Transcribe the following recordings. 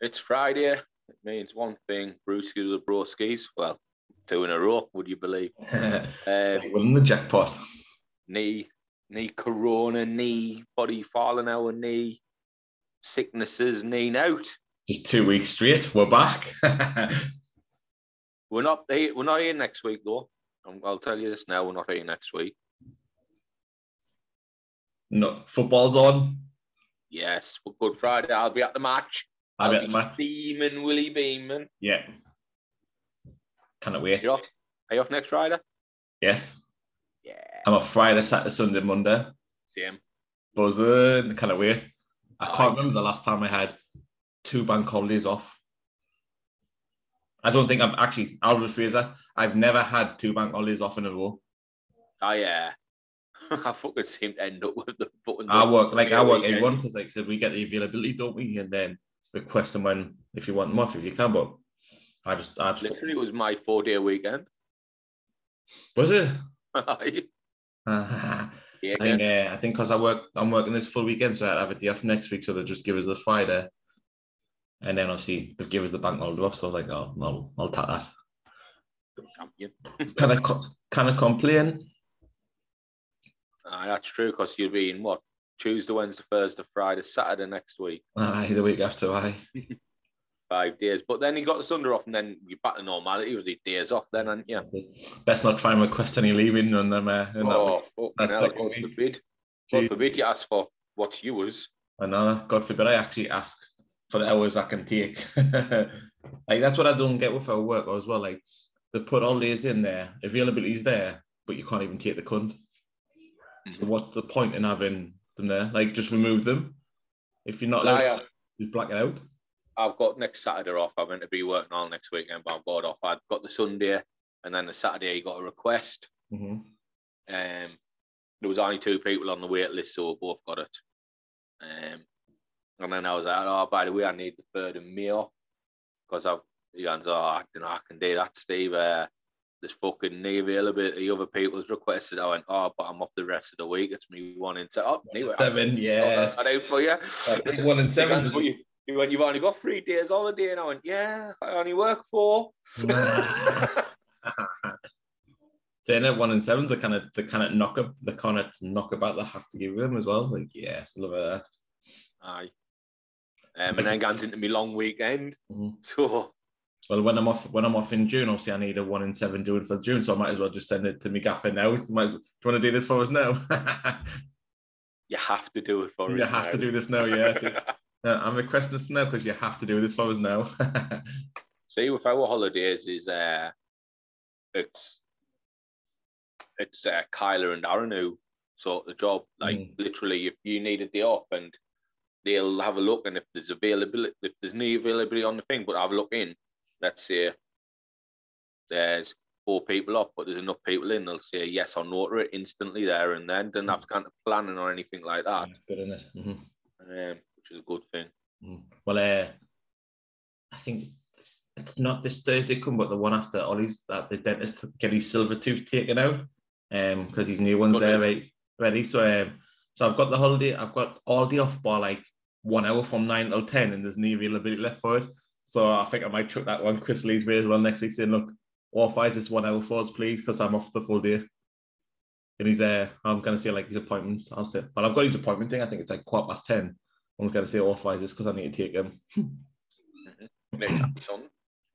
It's Friday. It means one thing. Bruce with the Broskis. Well, two in a row, would you believe? Um, Winning the jackpot. knee, knee corona, knee, body falling out, knee, sicknesses, knee out. Just two weeks straight. We're back. We're not here, we're not here next week though. Um, I'll tell you this now, we're not here next week. no, football's on. Yes, for Good Friday, I'll be at the match. I'll I'll, be be at the match. steaming Willie Beeman. Yeah. Cannot wait. You off? Are you off next Friday? Yes. Yeah, I'm off Friday, Saturday, Sunday, Monday. same. Buzzing. Cannot wait. I Aye. can't remember the last time I had two bank holidays off. I don't think I'm actually, I'll rephrase that. I've never had two bank holidays off in a row. Oh yeah. I fucking seem to end up with the button. I work like I work everyone because like I said, we get the availability, don't we? And then request them when if you want them off, if you can. But I just I just Literally, it was my four day weekend. was it? yeah, I think uh, I think because I work I'm working this full weekend, so I have a day off next week, so they just give us the Friday, and then obviously they give us the bank holiday off. So I was like, oh, I'll I'll take that. Can I can I complain? Aye, that's true because you'll be in what Tuesday, Wednesday, Thursday, Friday, Saturday next week, Aye, the week after, aye. five days. But then he got the Sunday off, and then you're back to normality with the days off. Then, and yeah. Best not try and request any leaving on them. Uh, in that Oh, week. hell, God week. forbid. God forbid you ask for what's yours. I know, God forbid I actually ask for the hours I can take. like that's what I don't get with our work as well. Like they put all days in there, availability's there, but you can't even take the cunt. So Mhm. what's the point in having them there? Like just remove them. If you're not allowed, yeah. just black it out. I've got next Saturday off. I'm going to be working all next weekend, but I'm bored off. I've got the Sunday, and then the Saturday you got a request. hmm Um, there was only two people on the wait list, so we both got it. Um, and then I was like, oh, by the way, I need the third and meal because I've he goes, oh, I don't know, I can do that, Steve. Uh, there's fucking knee availability. Other people's requested. I went, oh, but I'm off the rest of the week. It's me one in seven. Oh, anyway, Seven, yes. I out for you. One in seven. you, you went, you've only got three days holiday, and I went, yeah, I only work four. Saying it one and seven, the kind of the kind of knock up the kind of knock about they have to give them as well. Like yes, love it. Aye. Um, and then goes into my long weekend. Mhm. So Well, when I'm off when I'm off in June, obviously I need a one in seven doing for June, so I might as well just send it to me gaffer now. So well, do you want to do this for us now? you have to do it for you us have to do this now, yeah. I'm requesting this now because you have to do this for us now. See, with our holidays is uh, it's it's uh, Kyler and Aaron who sort the job. Like Mm. literally, if you need a day off, and they'll have a look, and if there's availability, if there's no availability on the thing, but have a look in. Let's say there's four people off, but there's enough people in. They'll say yes or no to it instantly there and then. Don't have to kind of planning or anything like that, That's good, isn't it? Mhm. um, which is a good thing. Mm. Well, uh, I think it's not this Thursday come, but the one after Ollie's that the dentist get his silver tooth taken out, um, because his new one's there right, ready. So, um, so I've got the holiday. I've got all day off by like one hour from nine till ten, and there's no availability left for it. So I think I might chuck that one Chris Lee's me as well next week, saying, look, authorize this one hour for us, please, because I'm off the full day. And he's uh, I'm gonna say like his appointments. I'll say, but I've got his appointment thing. I think it's like quarter past ten. I'm gonna say authorize this because I need to take him.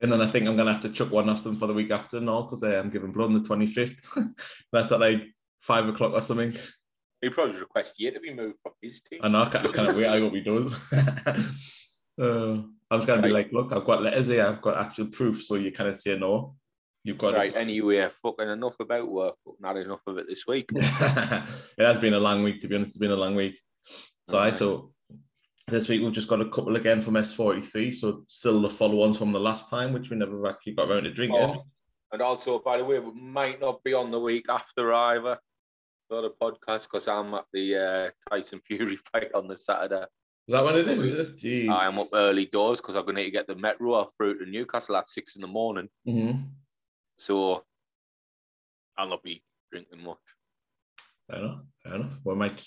And then I think I'm gonna have to chuck one off them for the week after and all because uh, I'm giving blood on the 25th. That's at like five o'clock or something. He probably request you to be moved from his team. I know I can't, I can't wait. I hope he does. uh, I'm just gonna be like, look, I've got letters here. I've got actual proof, so you cannot say no. You've got Right, anyway, fucking enough about work, but not enough of it this week. it has been a long week, to be honest. It's been a long week. So I so this week we've just got a couple again from S43. So still the follow ons from the last time, which we never actually got around to drinking. Oh, and also, by the way, we might not be on the week after either for the podcast because I'm at the uh, Tyson Fury fight on the Saturday. Is that what it is? is it? Jeez. I am up early doors because I'm going to need to get the metro through to Newcastle at six in the morning. Mhm. So I'll not be drinking much. Fair enough. Fair enough. We might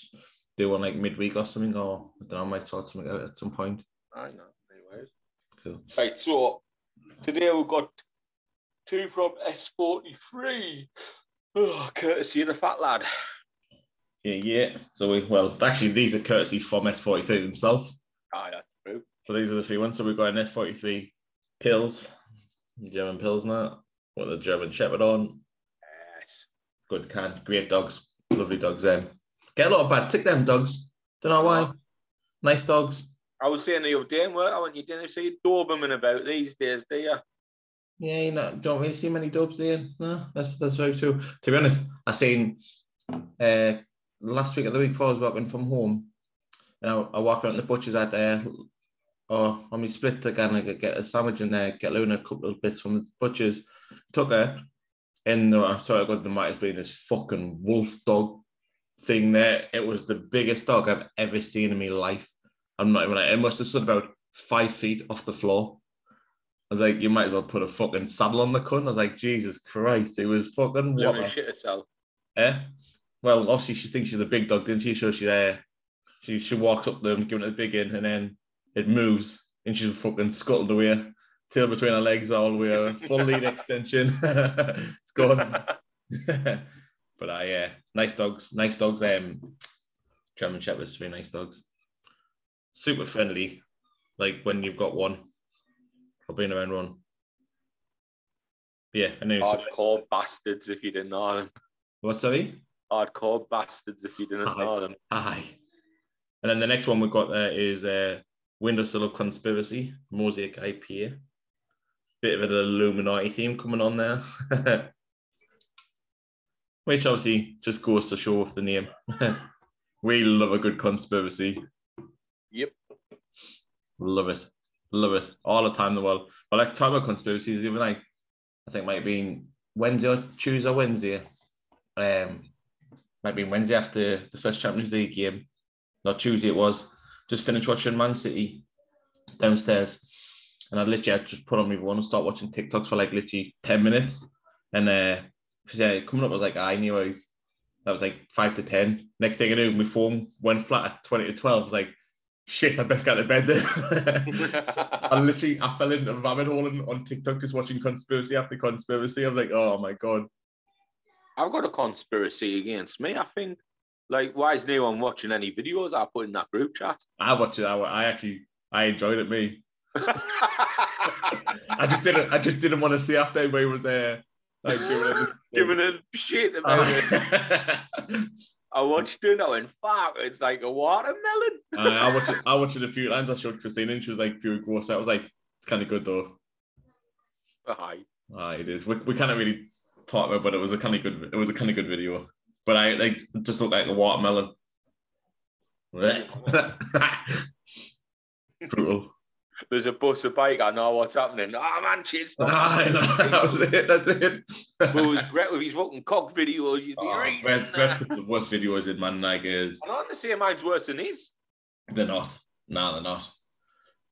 do one like midweek or something, or I don't know, I might sort something out at some point. I know. Anyways, Cool. Right, so today we've got two from S43. Oh, courtesy of the fat lad. Yeah, yeah. So we well, actually, these are courtesy from S43 themselves. Ah, that's true. So these are the three ones. So we've got an S43 pills, German pills, Pilsner, with a German Shepherd on. Yes. Good can, great dogs, lovely dogs. Um, get a lot of bad. Stick them dogs. Don't know why. Nice dogs. I was saying the other day, weren't I, when you didn't see Doberman about these days, do you? Yeah, you know, don't really see many dubs there. No, that's that's very true. To be honest, I seen uh last week of the week before I was working from home, and I, I walked around the butcher's at uh, oh, on my split again, I get a sandwich in there, get Luna a couple of bits from the butcher's, took her, and uh, I saw I got the might have been this fucking wolf dog thing there. It was the biggest dog I've ever seen in my life. I'm not even like, it must have stood about five feet off the floor. I was like, you might as well put a fucking saddle on the cunt. I was like, Jesus Christ, it was fucking what? shit herself. Eh? Well, obviously she thinks she's a big dog, didn't she? So she there, she she walks up them, giving it a big in, and then it moves, and she's fucking scuttled away, tail between her legs all the way, over, full lead extension. it's gone. but I, yeah, nice dogs, nice dogs. Um, German Shepherds, very nice dogs. Super friendly, like when you've got one, or been around one. Yeah, I know. Hardcore bastards if you didn't know them. What's that? Hardcore bastards if you didn't Aye. know them. Aye. And then the next one we've got there is uh, Windowsill of Conspiracy, Mosaic IPA. Bit of an Illuminati theme coming on there. Which obviously just goes to show off the name. we love a good conspiracy. Yep. Love it. Love it. All the time in the world. But like talking about conspiracies, even like I think it might have been Wednesday or Tuesday or Wednesday. Um might have been Wednesday after the first Champions League game. Not Tuesday it was. Just finished watching Man City downstairs. And I literally had just put on my phone and start watching TikToks for like literally 10 minutes. And uh yeah, coming up was like I knew I was that was like five to ten. Next thing I knew, my phone went flat at 20 to 12. I was like, shit, I best get to bed then. I literally I fell into a rabbit hole on, TikTok just watching conspiracy after conspiracy. I'm like, oh my god. I've got a conspiracy against me. I think, like, why is no one watching any videos I put in that group chat? I watched it. I, I actually I enjoyed it. Me, I just didn't. I just didn't want to see after everybody was there, like doing it. Giving a shit about it. I, I watched it and I went, fuck, it's like a watermelon. I watched it. I watched it a few times. I showed Christina, and she was like, "Pure gross." I was like, "It's kind of good though." Aye. Ah, it is. We, we can't really talk about, but it was a kind of good. It was a kind of good video. But I like just looked like a watermelon. Brutal. There's a bus, a bike, I know what's happening. Ah, Oh, Manchester. I know. That was it. That's it. Well, with Brett with his fucking cock videos, you'd be Oh, reading. Brett, Brett puts the worst videos in, man. Like, is I'm not to say mine's worse than his. they're not. No, they're not.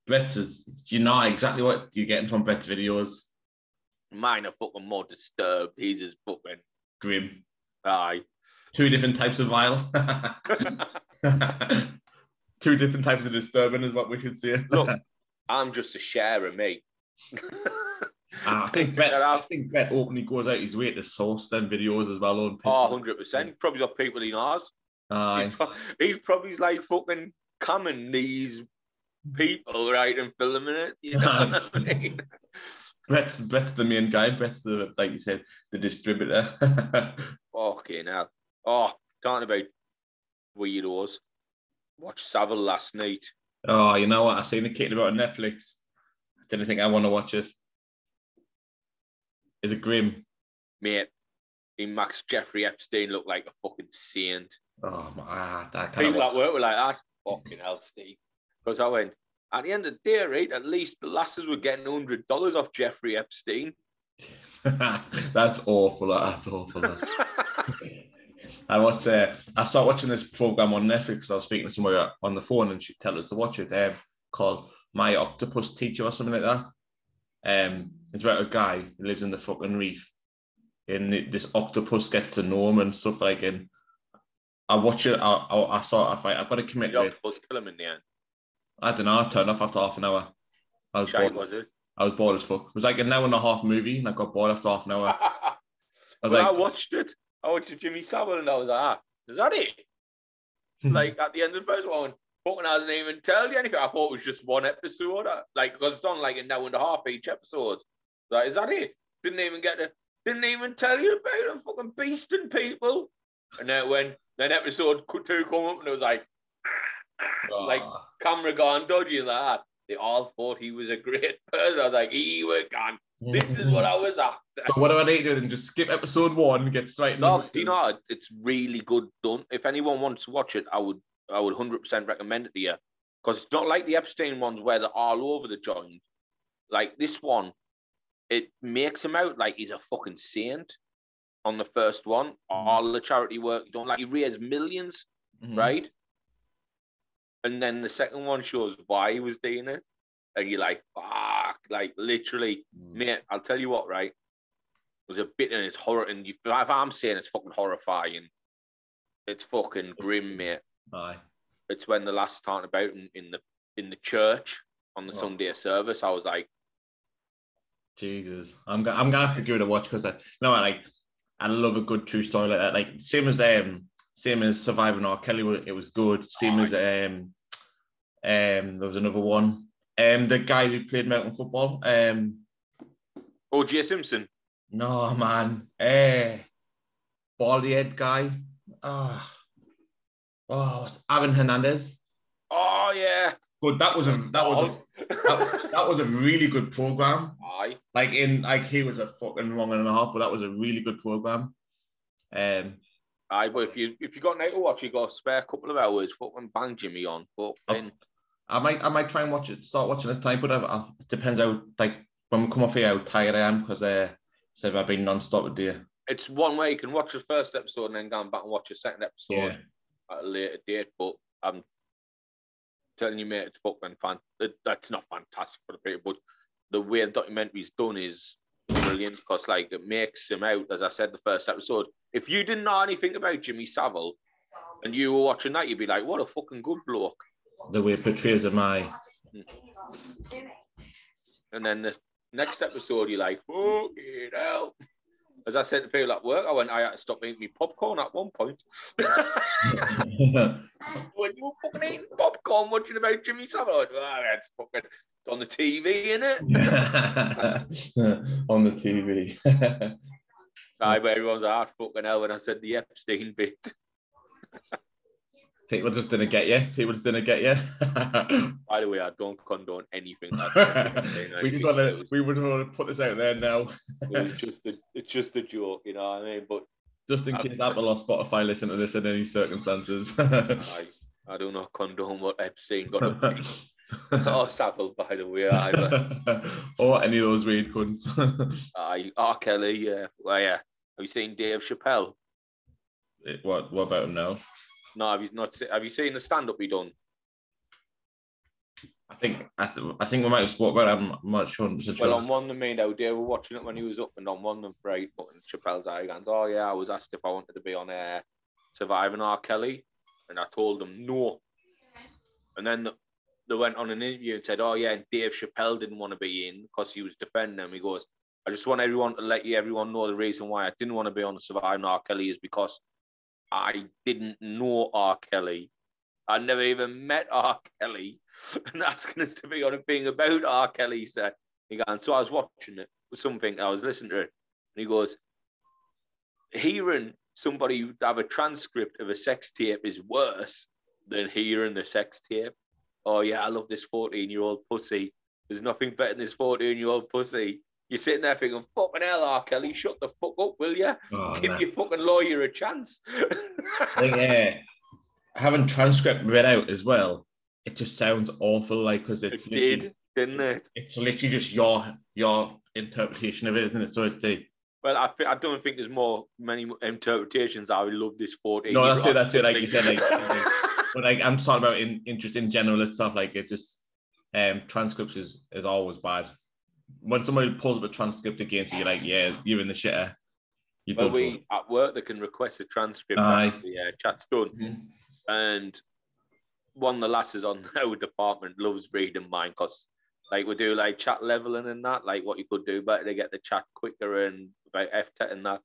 Brett's is. You know exactly what you're getting from Brett's videos. Mine are fucking more disturbed. His is fucking Grim. aye. Two different types of vile. Two different types of disturbing is what we should say. Look, I'm just a share of me. Ah, I think Brett. I think Brett openly goes out his way to source them videos as well on. Oh, 100%. Probably got people he knows. Aye. He's probably like fucking coming these people, right, and filming it. You know what I mean? Brett's Brett's the main guy. Brett's the like you said, the distributor. Fucking hell. Oh, talking about weirdos. Watched Savile last night. oh, you know what? I seen the kid about on Netflix. Didn't think I want to watch it. Is it grim? Mate, he Max Jeffrey Epstein looked like a fucking saint. Oh my, ah, I can't People watch. at work were like, that fucking hell, Steve. Because I went, at the end of the day, right, at least the lasses were getting $100 off Jeffrey Epstein. That's awful. That's awful. I watched. Uh, I started watching this program on Netflix. I was speaking to somebody on the phone, and she told us to watch it. Um, called My Octopus Teacher or something like that. Um, it's about a guy who lives in the fucking reef, and th- this octopus gets to know him and stuff like. And I watch it. I I, I thought I fight. I've got to commit The octopus kill him in the end. I don't know. I turned off after half an hour. I was Shite, bored. was it? I was bored as fuck. It was like an hour and a half movie, and I got bored after half an hour. I was Well, I watched it. I watched Jimmy Savile and I was like, ah, is that it? like at the end of the first one, fucking hasn't even told you anything. I thought it was just one episode. Like, because it's done like an hour and a half each episode. Like, is that it? Didn't even get to, didn't even tell you about them fucking beasting people. And then when then episode two come up and it was like, like camera gone dodgy and like that. They all thought he was a great person. I was like, he was gone. This is what I was after. So what do I need to do then? Just skip episode one and get straight No, do you know what? it's really good done. If anyone wants to watch it, I would I would hundred percent recommend it to you because it's not like the Epstein ones where they're all over the joint. Like this one, it makes him out like he's a fucking saint. On the first one, all the charity work he done, like he raised millions, Mhm. right? And then the second one shows why he was doing it, and you're like, fuck, like literally Mm. mate, I'll tell you what, right? There's a bit and it's horror, and you, if I'm saying it's fucking horrifying, it's fucking grim, mate. Aye. It's when the last talking about in, in the in the church on the Oh. Sunday service, I was like, Jesus, I'm gonna I'm gonna have to give it a watch because I you know what, like I love a good true story like that. Like same as um same as Surviving R. Kelly, it was good. Same as um um there was another one. Um the guy who played American football. Um O.J. Simpson. no man, eh baldy head guy. Ah oh, Aaron Hernandez. Oh yeah. But that was a that was a, that, that was a really good program. Aye. Like in like he was a fucking wrong and a half, but that was a really good program. Um, Aye, but if you if you got night to watch, you got a spare couple of hours, fucking bang Jimmy on. Fucking I might I might try and watch it, start watching it tonight, but I, I, it depends how like when we come off here how tired I am because uh, said I've been non-stop with you. it's one way you can watch the first episode and then go back and watch the second episode. Yeah. at a later date, but I'm telling you, mate, it's fucking fan. it- That's not fantastic for the people, but the way the documentary's done is brilliant because, like, it makes him out. As I said, the first episode. If you didn't know anything about Jimmy Savile and you were watching that, you'd be like, "What a fucking good bloke." The way it portrays him, I And then the next episode, you're like, "Fucking hell." As I said to people at work, I went, I had to stop eating me popcorn at one point. when you were fucking eating popcorn watching about Jimmy Savile, I went, "Ah, that's fucking it's on the TV, innit? on the TV. Aye, but everyone's like, ah, fucking hell when I said the Epstein bit. People just didn't get you. People just didn't get you. By the way, I don't condone anything. Like. We just want to. we would want to put this out there now, it was just a, it's just a joke, you know what I mean? But just in case Apple or Spotify listen to this in any circumstances. I, I do not condone what Epstein got up to. Oh, or Savile, by the way. Or any of those weird. I, R. Kelly, yeah. Well, yeah. Have you seen Dave Chappelle? what what about him now? No, have you not? Have you seen the stand-up he done? I think I, th- I think we might have spoke about it. I'm not sure. Well, on one of them, made out, they were watching it when he was up, and on one of them, right, putting Chappelle's eye hands. Oh yeah, I was asked if I wanted to be on uh, Surviving R. Kelly, and I told them no. And then they went on an interview and said, "Oh yeah, and Dave Chappelle didn't want to be in because he was defending him." He goes, "I just want everyone to let you everyone know the reason why I didn't want to be on the Surviving R. Kelly is because I didn't know R. Kelly." I never even met R. Kelly, and asking us to be on a thing about R. Kelly. Said, he goes, so I was watching it, with something, I was listening to it, and he goes, hearing somebody have a transcript of a sex tape is worse than hearing the sex tape. Oh, yeah, I love this 14 year old pussy. There's nothing better than this 14 year old pussy. You're sitting there thinking, fucking hell, R. Kelly, shut the fuck up, will you? Oh, Give nah. your fucking lawyer a chance. Think uh, having transcript read out as well, it just sounds awful. Like because it did, didn't it? It's literally just your your interpretation of it, isn't it? So it's a, Well, I, thi- I don't think there's more many interpretations. I would love this 14. No, that's it, that's it, like you said, like- but like I'm talking about in, in just in general itself. Like it just um transcripts is is always bad. When somebody pulls up a transcript against you, you're like, yeah, you're in the shitter. You well, we at work they can request a transcript Aye. after the uh, chat's done, Mhm. and one of the lasses on our department loves reading mine because like we do like chat leveling and that, like what you could do better to get the chat quicker and about FTET and that.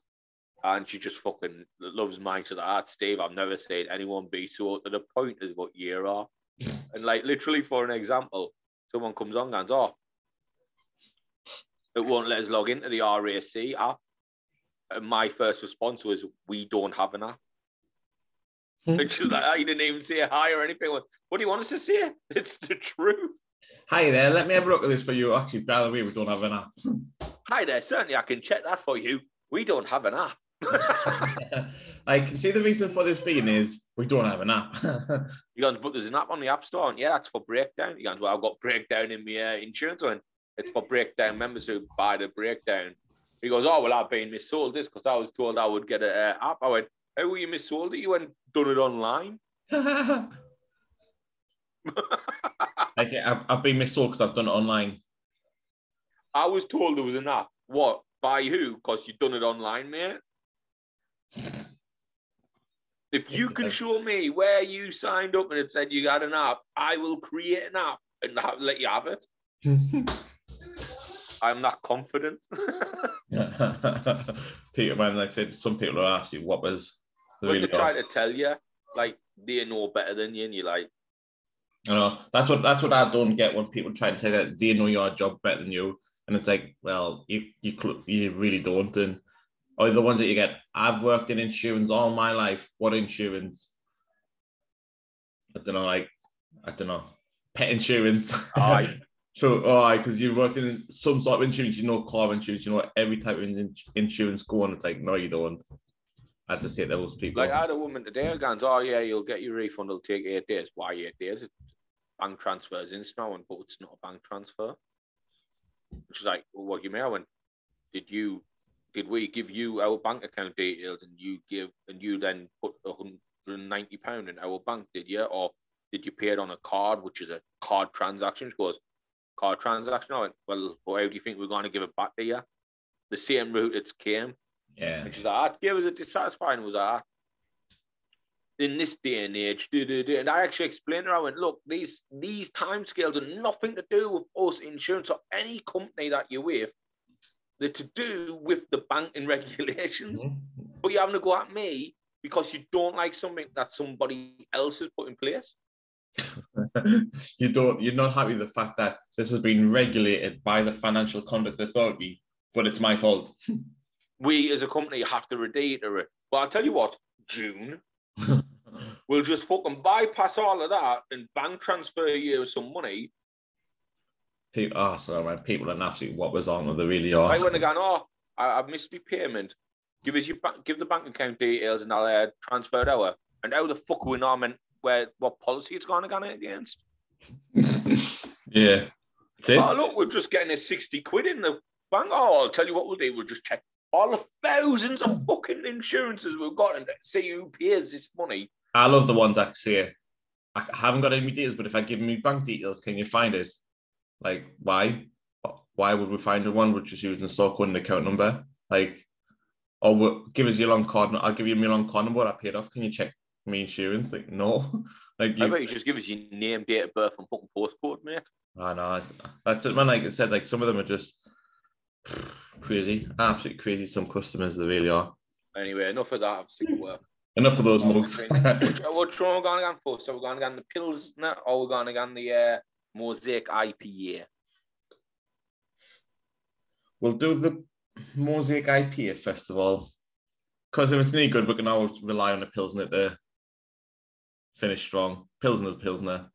And she just fucking loves mine. She's like, ah, Steve, I've never seen anyone be so to the point as what you are. and like literally for an example, someone comes on and goes, oh, it won't let us log into the RAC app. And my first response was, we don't have an app. And she's like, I didn't even say hi or anything. What do you want us to say? It's the truth. Hi there, let me have a look at this for you. Actually, by the way, we don't have an app. Hi there, certainly I can check that for you. We don't have an app. I can see the reason for this being is we don't have an app. you guys, but there's an app on the App Store, and yeah, that's for breakdown. You guys, well, I've got breakdown in my uh, insurance, and it's for breakdown members who buy the breakdown. He goes, oh well, I've been missold this because I was told I would get an uh, app. I went, how were you missold it? You went done it online. Okay, I've, I've been missold because I've done it online. I was told there was an app. What? By who? Because you've done it online, mate. If you can show me where you signed up and it said you got an app, I will create an app and have, let you have it. I'm not confident. Peter, man, like I said, some people are asking what was the when really they try to tell you, like they know better than you, and you're like, You know, that's what that's what I don't get when people try to say that they know your job better than you, and it's like, well, you you you really don't, and or the ones that you get. I've worked in insurance all my life. What insurance? I don't know, like I don't know, pet insurance. Aye. so, oh, because you worked in some sort of insurance, you know, car insurance, you know, every type of in- insurance go on. It's like, no, you don't. I just say those people. like I had a woman today who goes, oh yeah, you'll get your refund. It'll take eight days. Why eight days? Bank transfers in now, but it's not a bank transfer. She's like, well, what do you mean? I went, did you, did we give you our bank account details and you give, and you then put a hundred and ninety pound in our bank? Did you, or did you pay it on a card, which is a card transaction? She goes, card transaction. I went, well, well, how do you think we're going to give it back to you? The same route it's came. yeah. And she's like, ah, give us a dissatisfying. I was like, ah, in this day and age, do, do, do. and I actually explained to her, I went, look, these these time scales are nothing to do with us insurance or any company that you're with. They're to do with the banking regulations. Mhm. But you're having to go at me because you don't like something that somebody else has put in place. you don't you're not happy with the fact that this has been regulated by the financial conduct authority but it's my fault We as a company have to to it. But I'll tell you what, June, we'll just fucking bypass all of that and bank transfer you some money people oh sorry man people are absolutely what was on they really are I wouldn't have gone, oh, I, I've missed my payment. Give us your give the bank account details and I'll uh, transfer it over. And how the fuck are we not meant where what policy it's gone again against? yeah. Oh look, we're just getting a 60 quid in the bank. Oh, I'll tell you what we'll do, we'll just check all the thousands of fucking insurances we've got and see who pays this money. I love the ones I see. I haven't got any details but if I give me bank details can you find it like why why would we find the one which is using the code and account number like oh, or we- give us your long card I'll give you my long card number I paid off can you check me and insurance like no like I you bet you just give us your name, date of birth, and fucking postcode, mate. I know. That's it, man. Like I said, like some of them are just crazy, absolutely crazy. Some customers, they really are. Anyway, enough of that. I'm sick of work. Enough of those mugs. Which, which one we're going to go for? So we're going to go on the pills now, or we're going to go on the uh, Mosaic IPA? we'll do the Mosaic IPA first of all, because if it's any good, we can always rely on the Pilsner to finish strong. Pilsner's Pilsner.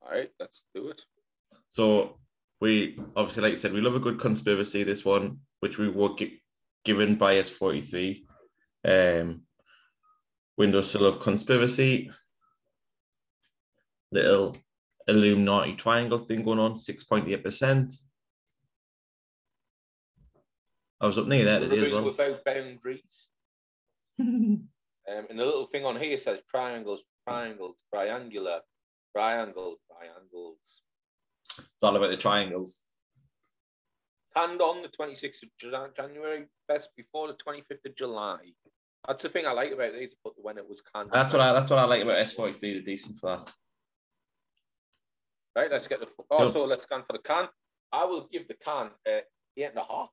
All right, let's do it. So we obviously, like you said, we love a good conspiracy. This one, which we were gi- given by S43. Um, Windows still love conspiracy. Little Illuminati triangle thing going on, six point eight percent. I was up near that today as Without, without boundaries. Um, and the little thing on here says triangles, triangles, triangular, triangles, triangles. It's all about the triangles. Hand on the 26th of January, best before the 25th of July. That's the thing I like about these, but when it was canned. That's what I. That's what I like about S43. They're decent for that. Right, let's get the. Also, let's go for the can. I will give the can uh, eight and a half.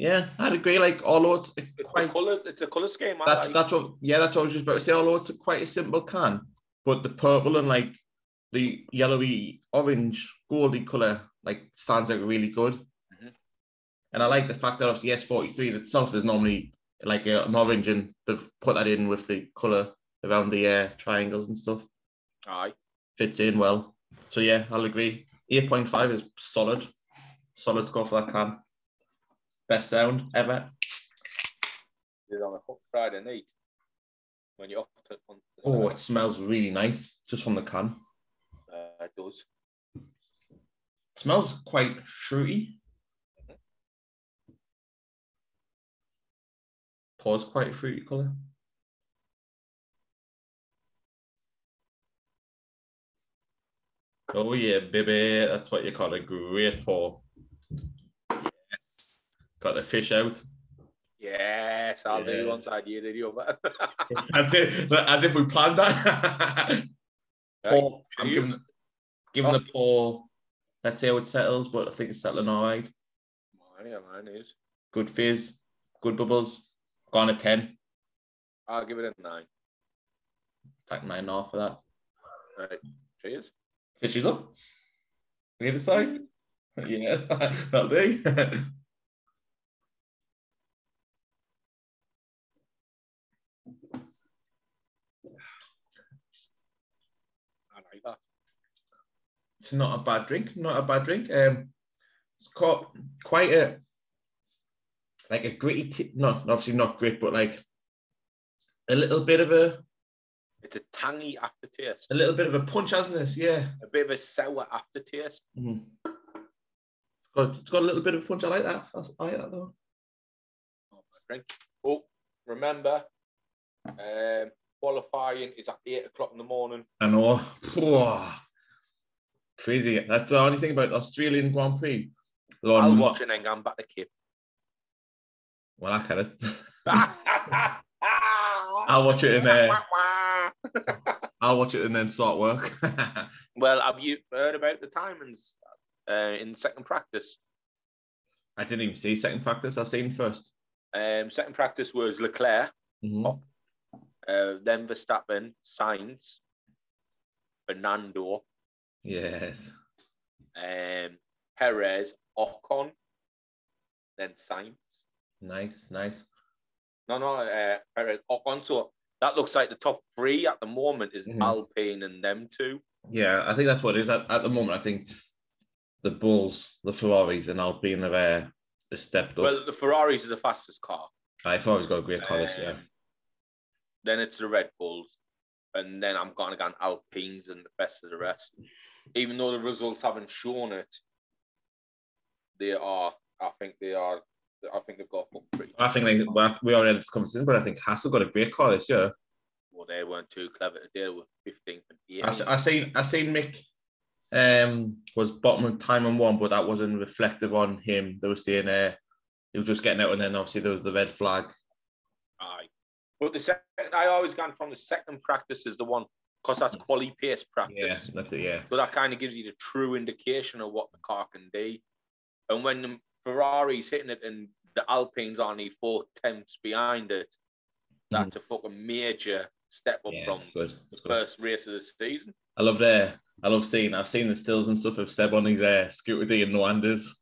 Yeah, I'd agree. Like, although it's It's quite a color. It's a color scheme. I That's like. that's what yeah, that's what I was just about to say. Although it's quite a simple can, but the purple and like the yellowy, orange, goldy colour like stands out really good. Mhm. And I like the fact that obviously S43 itself is normally like a, an orange and they've put that in with the colour around the uh, triangles and stuff. Aye. Fits in well. So yeah, I'll agree. 8.5 is solid. Solid score for that can. Best sound ever. Did on a Friday night when you up to on the Oh, it smells really nice just from the can. Uh, it does. smells quite fruity. Pause quite a fruity colour. Oh yeah, baby. That's what you call a great pour. Got the fish out. Yes, I'll do Yeah. one side, you do the other. That's it. As if we planned that. pour. I'm giving, giving the pour. Let's see how it settles, but I think it's settling all right. Mine, yeah, mine is. Good fizz, good bubbles. Gone at 10. I'll give it a nine. Take nine off for that. Right. Cheers. Fishes up. On The other side. Yes, that'll do. I like that. It's not a bad drink. Not a bad drink. Um, it's quite, quite a like a gritty. ki- No, obviously not grit, but like a little bit of a It's a tangy aftertaste, a little bit of a punch, hasn't it? Yeah. a bit of a sour aftertaste. Mhm. It's got, it's got a little bit of punch. I like that. I like that though. Not bad drink. Oh, remember, um, qualifying is at eight o'clock in the morning. I know. Crazy. That's the only thing about Australian Grand Prix. They're I'll watch and then go back to Kip. Well, I can. I'll watch it in there. I'll watch it and then start work. well, have you heard about the timings uh, in second practice? I didn't even see second practice. I seen first. Um, second practice was Leclerc, Mhm. Oh. uh, then Verstappen, Sainz, Fernando, Yes. um, Perez, Ocon, then Sainz. Nice, nice. No, no, uh, Perez, Ocon. So that looks like the top three at the moment is Mhm. Alpine and them two. Yeah, I think that's what it is at, at the moment. I think the Bulls, the Ferraris, and Alpine have uh, stepped up. Well, the Ferraris are the fastest car. I Ferrari's got a great car this year. Um, Then it's the Red Bulls, and then I'm going to go on Alpines and the best of the rest. Even though the results haven't shown it, they are. I think they are. I think they've got pretty. I think like, well, we already had this conversation, but I think Hassel got a great car this year. Well, they weren't too clever to deal with 15th and I, 18th. I seen I seen Mick um was bottom of time and one, but that wasn't reflective on him. They were saying uh, he was just getting out, and then obviously there was the red flag. Aye. But the second, I always gone from the second practice is the one because that's quality pace Mm. Yeah, practice. that's it. Yeah, So that kind of gives you the true indication of what the car can do. And when the Ferrari's hitting it and the Alpine's only four tenths behind it, that's a fucking major step up Mm. yeah, from it's good. the good. first race of the season. I love the I love seeing I've seen the stills and stuff of Seb on his uh, scooter D and no handers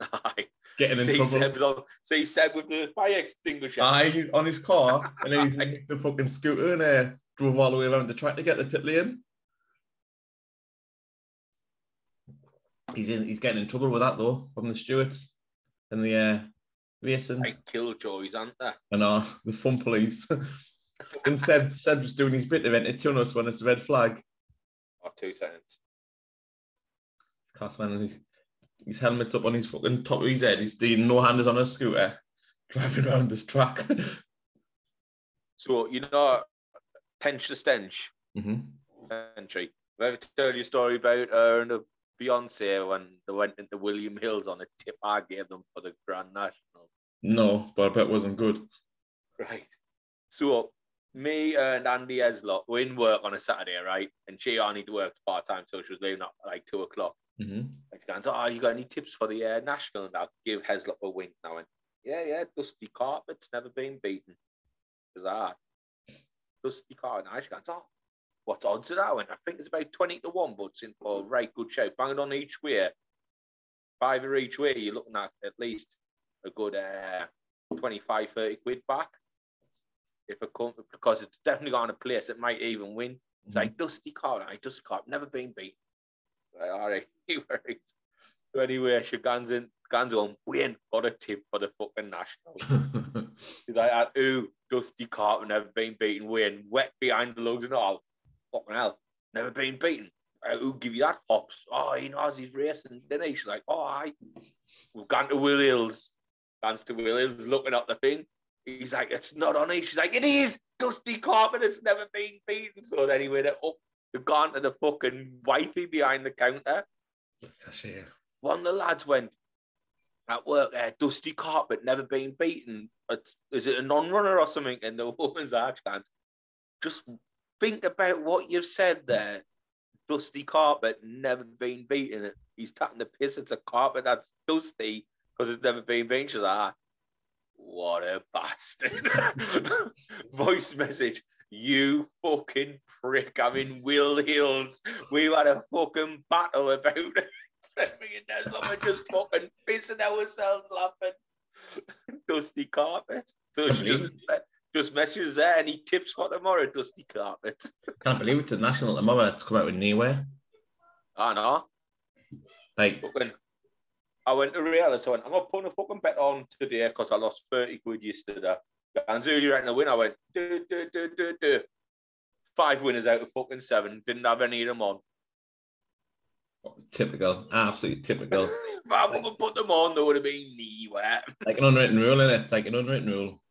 Aye. getting in see, trouble. On, see Seb with the fire extinguisher. Aye, he's on his car and then he's nicked the fucking scooter and uh, drove all the way around to try to get the pit lane. He's in. He's getting in trouble with that though from the stewards and the uh, racing. like killjoys, aren't they? And uh, the fun police. and Seb, Seb just doing his bit event to entertain us when it's a red flag. Or two seconds. It's class man, and his, his helmet's up on his fucking top of his head. He's doing no handers on a scooter, driving around this track. So, you know, Tench the Stench hmm entry. Have I ever told you a story about her and the Beyonce when they went into William Hills on a tip I gave them for the Grand National? No, but I bet it wasn't good. Right. So me and Andy Heslop were in work on a Saturday, right? And she only worked part time, so she was leaving at like two o'clock. Mm-hmm. And she goes, "Oh, you got any tips for the uh, national?" And I'll give Heslop a wink now. And yeah, yeah, dusty carpet's never been beaten. Because ah, dusty carpet. And I she goes, "Oh, what odds are that?" I went, "I think it's about twenty to one, but it's in for right good show. Banging on each way, five or each way. You're looking at at least a good uh, 25, 30 quid back." If it comes because it's definitely got on a place that might even win. It's like Dusty Carp, like Dusty Carp, never been beat. Like, all right, right. So anyway, she guns in, guns on, win, got a tip for the fucking national. He's like, ooh, Dusty Carp, never been beaten, win, wet behind the lugs and all. Fucking hell, never been beaten. Uh, who give you that hops? Oh, he knows he's racing. Then he's like, oh, I, we've gone to Will Hills. Gone to Will Hills, looking at the thing. He's like, it's not on it. She's like, it is. Dusty Carpet, it's never been beaten. So then he went up, they've gone to the fucking wifey behind the counter. One of the lads went at work, uh, Dusty Carpet, never been beaten. But is it a non-runner or something? in the woman's arch goes, just think about what you've said there. Dusty Carpet, never been beaten. He's taking the piss. It's a carpet that's dusty because it's never been beaten. She's like, ah, what a bastard. Voice message. You fucking prick. I'm in Will Hills. We had a fucking battle about it. Me and Heslop are just fucking pissing ourselves laughing. Dusty carpet. So she just, just messages there. Any tips for tomorrow, Dusty carpet? Can't believe it's the national at the moment. It's come out with Niue. I know. Like, Fucking I went to Realis. I went, I'm not putting a fucking bet on today because I lost 30 quid yesterday. And Zuli right in the win. I went, do, do, do, do, do. Five winners out of fucking seven. Didn't have any of them on. typical. Absolutely typical. if I wouldn't put them on, there would have been knee wet. like an unwritten rule, in it? It's like an unwritten rule.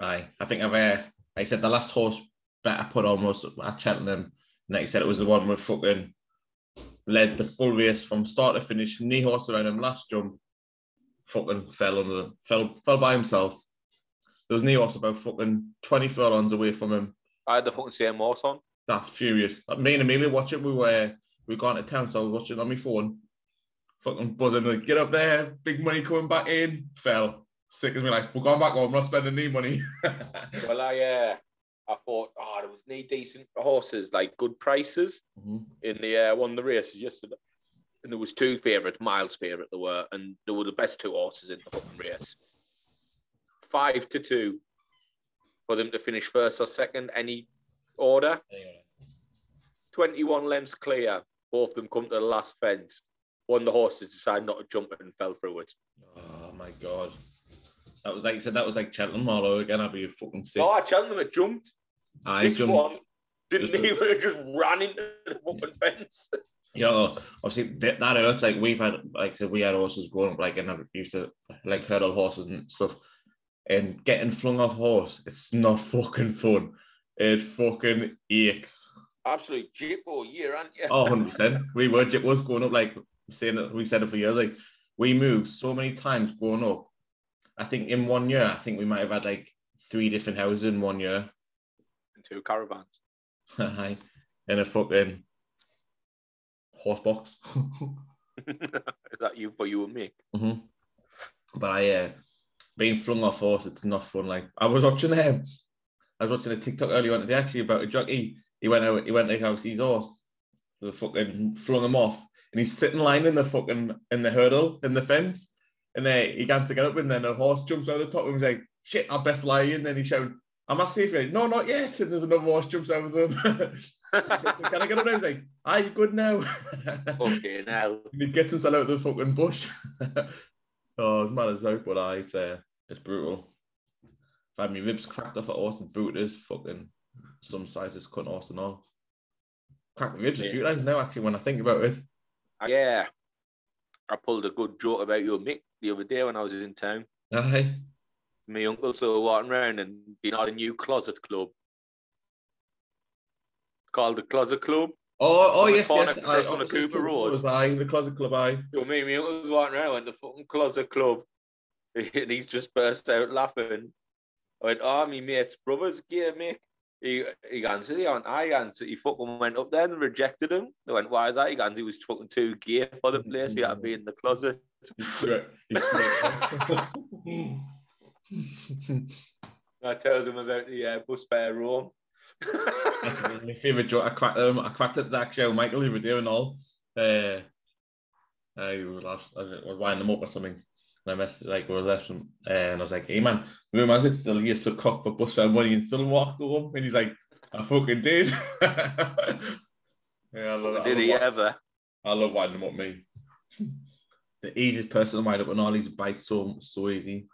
Aye, I think I've. Uh, like I said the last horse bet I put on was at Cheltenham. And like I said, it was the one with fucking led the full race from start to finish. Knee horse around him last jump. Fucking fell under the fell fell by himself. There was knee horse about fucking twenty furlongs away from him. I had the fucking same horse on. That's furious. Me and Amelia watching. We were we gone to town, so I was watching on my phone. Fucking buzzing like, get up there, big money coming back in. Fell. Sick as me like, we're going back home, not spending any money. Well, I uh, I thought, oh, there was knee decent horses, like good prices Mhm. in the uh, one of the races yesterday. And there was two favourites, Miles' favourite there were, and they were the best two horses in the fucking race. Five to two for them to finish first or second, any order. 21 lengths clear. Both of them come to the last fence. One of the horses decided not to jump and fell through it. Oh my god. That was like you said, that was like Cheltenham all over again. I'd be fucking sick. Oh, I them it jumped. I this jumped. one didn't Just- even, just ran into the fucking fence. you oh, know, obviously that, that hurts. Like we've had, like I said, we had horses growing up, like and I've used to like hurdle horses and stuff. And getting flung off horse, it's not fucking fun. It fucking aches. Absolute jippo year, aren't you? Oh, 100 percent. We were it was growing up like saying it. We said it for years. Like we moved so many times growing up. I think in one year, I think we might have had like three different houses in one year. And two caravans. Aye. in a fucking horse box. Is that you for you and me? hmm But I, uh, being flung off horse, it's not fun. Like I was watching him, I was watching a TikTok earlier on today actually about a jockey. He went out, he went like house his horse, the fucking flung him off, and he's sitting lying in the fucking in the hurdle in the fence, and then he can't get up, and then a horse jumps over the top, and he's like, "Shit, I best lie." And then he shouted, "Am I safe?" Like, no, not yet. And there's another horse jumps over them. Can I get up now? He's like, "Are you good now?" okay, now. And he gets himself out of the fucking bush. oh, it's mad as out, but I, it's, uh, it's brutal. I've had my ribs cracked off at Austin boot is fucking some sizes cut horse and all. Cracked my ribs a few times now, actually, when I think about it. Yeah. I pulled a good joke about your Mick, the other day when I was in town. Aye. My uncle saw walking around and been on a new closet club. Called the Closet Club. Oh, oh the yes, yes. I, on the Cooper Road. Road, Aye, the closet club, aye. So me and my uncle was walking around, I went to fucking Closet Club. And he's just burst out laughing. I went, oh, my mate's brother's gay, mate. He, he answered, he went, I answered. He fucking went up there and rejected him. They went, why is that? He was fucking too gay for the place. He had to be in the closet. I tells him about the uh, bus fare Rome. my favourite joke. I cracked um, I cracked it that show Michael other and all. Uh, I was, I was winding them up or something. And I messaged like we were left uh, and I was like, hey man, remember I said still here so cock for bus fare money and still walked home and he's like, I fucking did. yeah, I love, did I he ever? I love winding them up, me. the easiest person to wind up and all these bites so so easy.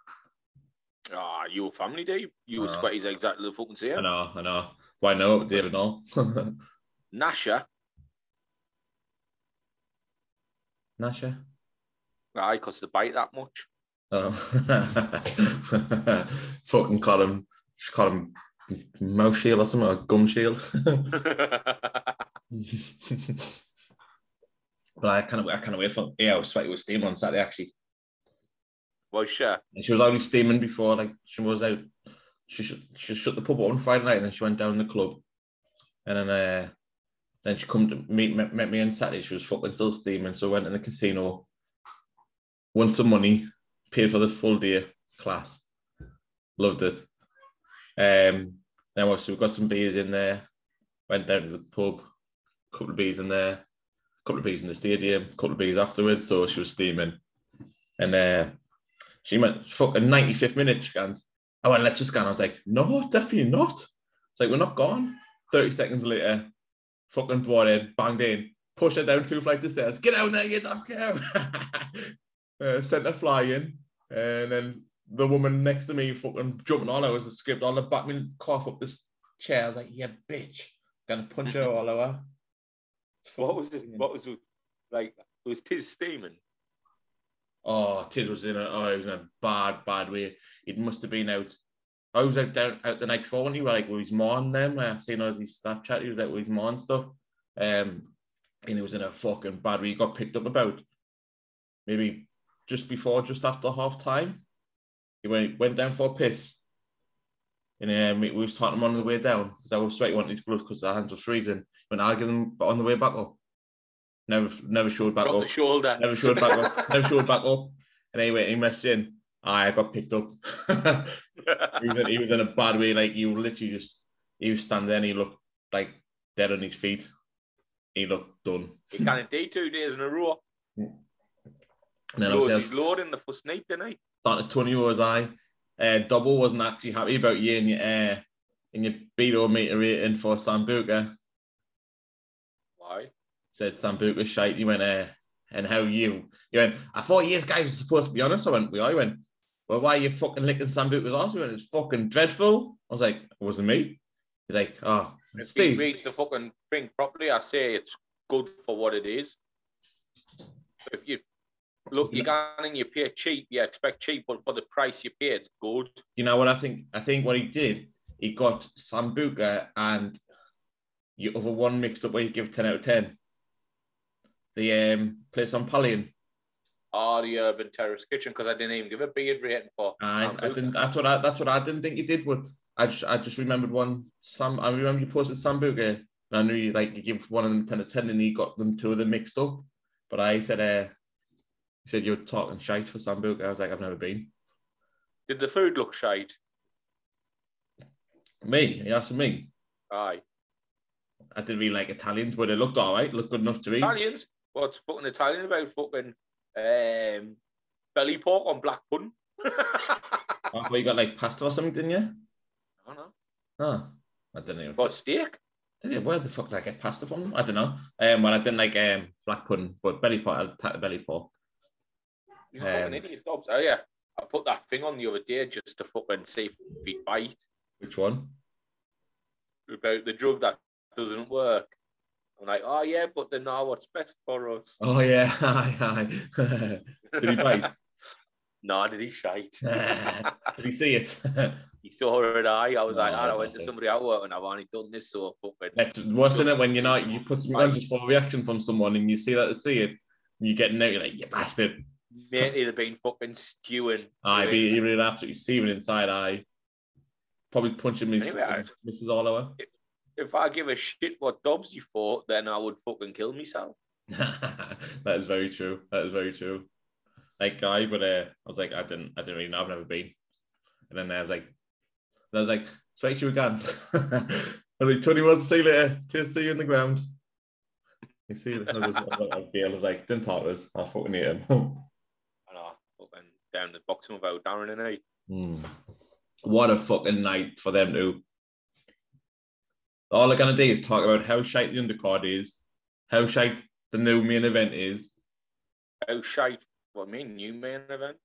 Ah, oh, you were family day. You were Uh, sweaty's exactly the fucking same. I know, I know. Why no, David? No. Nasha, Nasha. Aye, because they bite that much. Oh. Fucking call him, call him mouth shield or something, or gum shield. but I kind of, I kind of wait for. Yeah, I was sweaty with steam on Saturday actually, was she? and she was already steaming before. Like she was out. She shut, she shut the pub on Friday night, and then she went down the club, and then uh, then she come to meet met, met me on Saturday. She was fucking still steaming, so I went in the casino, won some money, paid for the full day class, loved it. Um, then we got some beers in there, went down to the pub, couple of beers in there, a couple of beers in the stadium, a couple of beers afterwards. So she was steaming, and uh, she went fucking ninety fifth minute. Goes, I went, let's just go. I was like, no, definitely not. It's like we're not gone. Thirty seconds later, fucking brought in, banged in, pushed her down two flights of stairs. Get out there, you dumb cow. uh, sent her flying, and then the woman next to me fucking jumping all over the script, all the Batman cough up this chair. I was like, yeah, bitch. Gonna punch her all over. What was it? What was it? Like, it was Tiz steaming. Oh, Tiz was in a oh, he was in a bad, bad way. It must have been out. I was out down out the night before when he was like with his mom them. I seen all his Snapchat, he was out with his mom and stuff. Um and he was in a fucking bad way. He got picked up about maybe just before, just after half time. He went went down for a piss. And um, we was talking him on the way down because I was sweaty wanting his gloves because our hands were freezing. When I give on the way back up. Never never showed back Drop up the shoulder. never showed back up. Never showed back up. And anyway, he messaged in. I got picked up. he, was in, he was in a bad way. Like you literally just he was standing there and he looked like dead on his feet. He looked done. he can't do two days in a row. And then Loads obviously I his was load in the first night, didn't he? starting to was I. Uh, Double wasn't actually happy about you and your uh, and your beat meter rating for Sambuca. Why? Said Sambuca shite. You went, uh, and how you? You went, I thought you guys were supposed to be honest. I went, we I went, well, why are you fucking licking Sambuca's ass? He went, it's fucking dreadful. I was like, it wasn't me. He's like, oh, If he Steve. reads the fucking thing properly, I say it's good for what it is. If you look, you go and you pay cheap, you expect cheap, but for the price you pay, it's good. you know what I think? I think what he did, he got Sambuca and your other one mixed up where you give 10 out of 10. The um, place on Pallion. Or the Urban Terrace Kitchen, because I didn't even give a beard rating for. I, I didn't. That's what I. That's what I didn't think you did. But I just, I just remembered one. Sam, I remember you posted Sambuca, and I knew you like you give one of them ten of ten, and you got them two of them mixed up. But I said, uh, said you were talking shite for Sambuca. I was like, I've never been. Did the food look shite? Me, you asked me. Aye. I didn't really like Italians, but it looked all right. Looked good enough to eat. Italians? What's fucking Italian about fucking um, belly pork on black pudding? I thought you got like pasta or something, didn't you? I don't know. No, I didn't even. What steak? Did you? Where the fuck did I get pasta from? I don't know. Um, well, I didn't like um black pudding, but belly pork. I'll pack the belly pork. Fucking Um, idiot, Dobbs. Oh yeah, I put that thing on the other day just to fucking see if it bite Which one? about the drug that doesn't work. I'm like, oh yeah, but they know what's best for us. Oh yeah, aye, aye. Did he bite? no, did he shite? Did he see it? he saw it. I, I was like, oh, I went to somebody at work and I've only done this so fucking. It's worse than it when you're not. You put something on just for a reaction from someone, and you see that they see it, and you get out. You're like, you bastard. Mate, he'd have been fucking stewing. Aye, be he really absolutely seething inside. Aye. probably punching me, Anyway, Mrs. Oliver. If I give a shit what Dobbs you fought, then I would fucking kill myself. that is very true. That is very true. Like guy, but uh, I was like, I didn't, I didn't really know. I've never been. And then I was like, I was like, to you again. I was like, Tony wants to see you later. Just see you in the ground. You see, I was I was like, I was like, didn't talk to us. I'll fucking eat him. I know, fucking down the boxing without Darren and I. Hmm. What a fucking night for them to. All they're gonna do is talk about how shite the undercard is, how shite the new main event is, How shite. What I mean, new main event?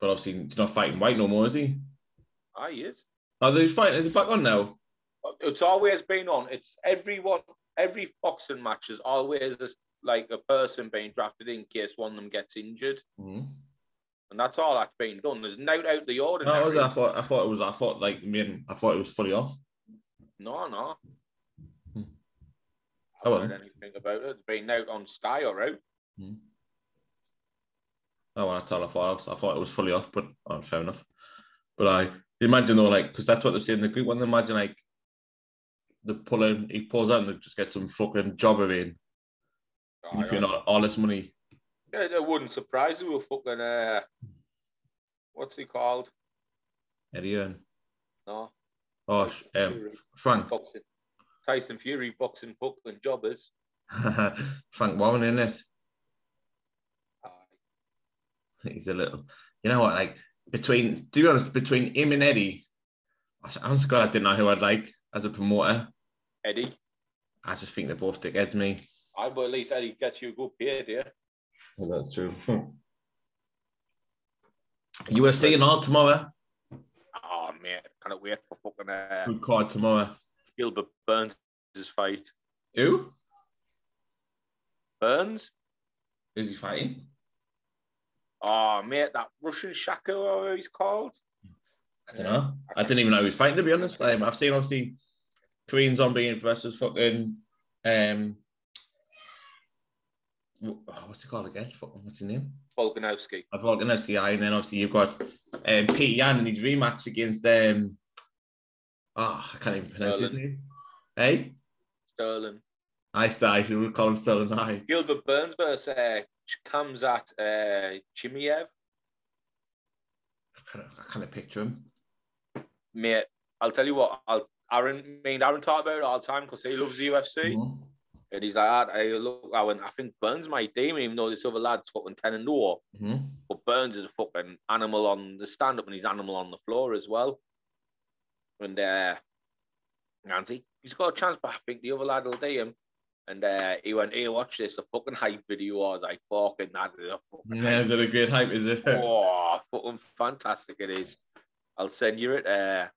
but obviously he's not fighting white no more, is he? Ah, he is. Oh, he's fighting. Is he back on now? It's always been on. It's everyone. Every boxing match is always like a person being drafted in case one of them gets injured, Mm-hmm. And that's all that's been done. There's no out the order. No, ordinary. was it? I thought I thought it was I thought like main I thought it was fully off. No, no. Hmm. I Oh, haven't well. heard anything about it. It's been out on Sky or out. Oh, well, that's all I thought. I thought it was fully off, but oh, fair enough. But I imagine though, like, because that's what they're saying in the group. When they imagine like the pulling, he pulls out and they just get some fucking jobber in, Oh, you know, all this money. Yeah, it wouldn't surprise you with fucking uh, what's he called? Eddie Hearn. No, Oh, sh- um, Frank. boxing. Tyson Fury boxing fucking jobbers. Frank Warren, in it. Aye. He's a little, you know what, like between, to be honest, between him and Eddie, I to God, I didn't know who I'd like as a promoter. Eddie. I just think they're both dickheads, me. I but at least Eddie gets you a good pay, dear. Well, that's true. You were seeing on tomorrow. Oh mate, cannot wait for fucking uh, Good card tomorrow. Gilbert Burns' fight. Who? Burns? Who's he fighting? Oh mate, that Russian Shaka, or he's called. I don't know. I didn't even know he was fighting, to be honest. Um, I've seen obviously Korean Zombie versus fucking um what's he called again? What's his name? Volkanovski. I've organised and then obviously you've got um, Pete Yan in his rematch against um oh, I can't even pronounce his name. Hey? Sterling. I I should we call him Sterling High. Gilbert Burns versus uh, comes at uh, Chimaev. I kind of I kind of picture him. Mate, I'll tell you what, I'll Aaron me and Aaron talk about it all the time because he loves the UFC. Mhm. And he's like, I look, I went, I think Burns might deem him, even though this other lad's fucking 10 and 0. Mhm. But Burns is a fucking animal on the stand up and he's animal on the floor as well. And uh Nancy, he's got a chance, but I think the other lad will do him. And uh, he went, Here, watch this, a fucking hype video. I was like, fucking that is a fucking Yeah, hype is it a great hype? Is it? oh, fucking fantastic it is. I'll send you it. Uh,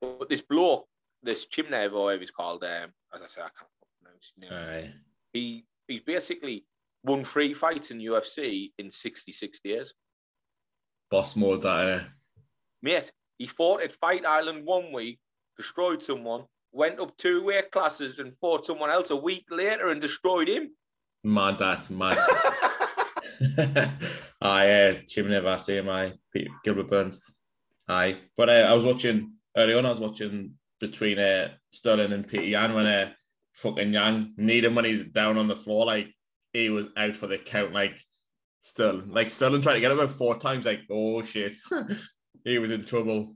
but this bloke, this chimney whatever he's called, um, as I say, I can't pronounce his name. Aye. He he's basically won three fights in UFC in 66 years. Boss mode that. Uh, Mate, he fought at Fight Island one week, destroyed someone, went up two weight classes and fought someone else a week later and destroyed him. mad, that's mad. Aye, uh, Chimney Vasi, my Pete Gilbert Burns. Aye, but uh, I was watching early on. I was watching between uh, Sterling and Peter Yan when uh, fucking Yang kneed him when he's down on the floor, like he was out for the count. Like still, like Sterling tried to get him about four times. Like oh shit, he was in trouble.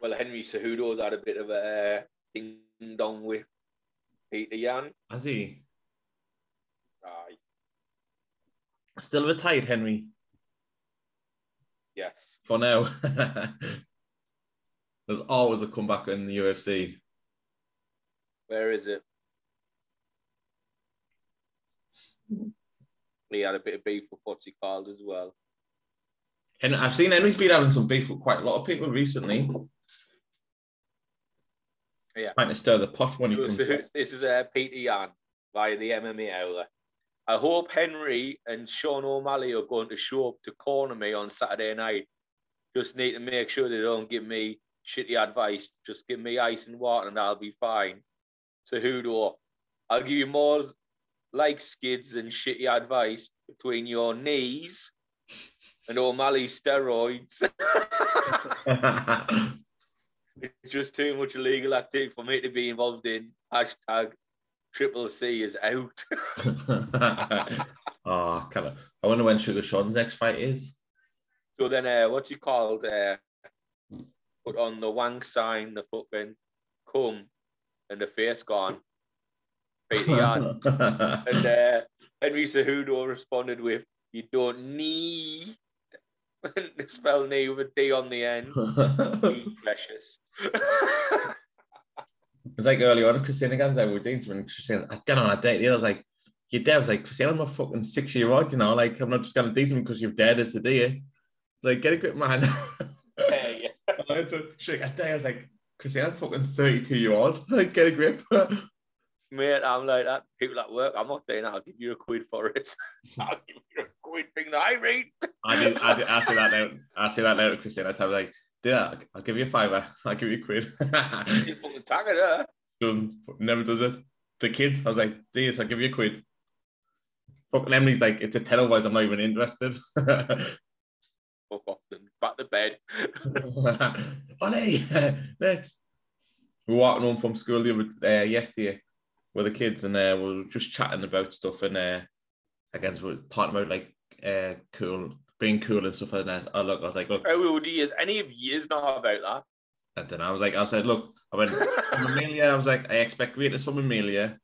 well, Henry Cejudo's had a bit of a uh, ding dong with Peter Yan. Has he Aye, still retired, Henry? yes. For now, there's always a comeback in the UFC. Where is it? He had a bit of beef with he called as well. And I've seen Henry's been having some beef with quite a lot of people recently. Yeah. Trying to stir the pot when he comes. So this is uh, Peter Yan via the MMA outlet. I hope Henry and Sean O'Malley are going to show up to corner me on Saturday night. Just need to make sure they don't give me shitty advice. Just give me ice and water and I'll be fine. So who do I? I'll give you more like skids and shitty advice between your knees and O'Malley steroids. it's just too much illegal activity for me to be involved in. Hashtag triple C is out. oh, kind of. I wonder when Sugar Sean's next fight is. so then, uh, what's he called? Uh, put on the wang sign, the fucking come, and the face gone. Peter Yan. and uh, Henry Cejudo responded with, "You don't need to spell knee with a D on the end." Precious. It's like early on, Christina Gans, I was to and Christina, I get on a date. The other was like, your dad was like, Christina, I'm a fucking six year old, you know, like, I'm not just going to date him because you've dared us to do it. Like, get a grip, man. hey, I had to shake a day. I was like, Christina, I'm fucking 32 year old. Like, get a grip. Mate, I'm like that. People at work, I'm not that. I'll give you a quid for it. I'll give you a quid thing that I read. I did, I did, I say that now. I say that now to Christina. I tell her like, yeah, I'll give you a fiver. I'll give you a quid. You fucking tag it, huh? Doesn't, never does it. The kid, I was like, this, I'll give you a quid. Fucking Emily's like, it's a ten, otherwise I'm not even interested. Fuck off then. Back to bed. Ollie, next. We were walking home from school the other, uh, yesterday with the kids and uh, we were just chatting about stuff and uh, again, we were talking about like uh, cool, being cool and stuff like that. I look, I was like, look, How old years? Any of years know about that? and then I was like, I said, look, I went from Amelia, I was like, I expect greatness from Amelia.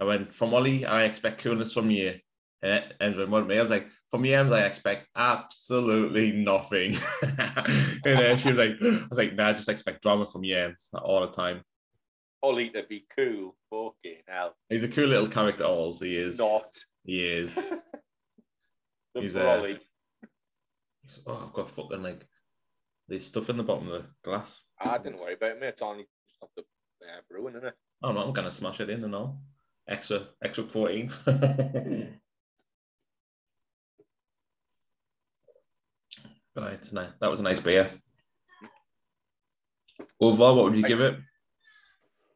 I went from Ollie, I expect coolness from you. And and from what me, I was like, from you, I expect absolutely nothing. and then she was like, I was like, nah, I just expect drama from Yams all the time. Ollie to be cool. Fucking hell. He's a cool little character, alls he is. Not. He is. The He's, uh, brolly. Oh, I've got fucking like there's stuff in the bottom of the glass. I didn't worry about it, mate. It's only stop the uh, brewing, innit? Oh no, I'm gonna smash it in and all. Extra extra protein. but I, tonight, that was a nice beer. Overall, what would you give it?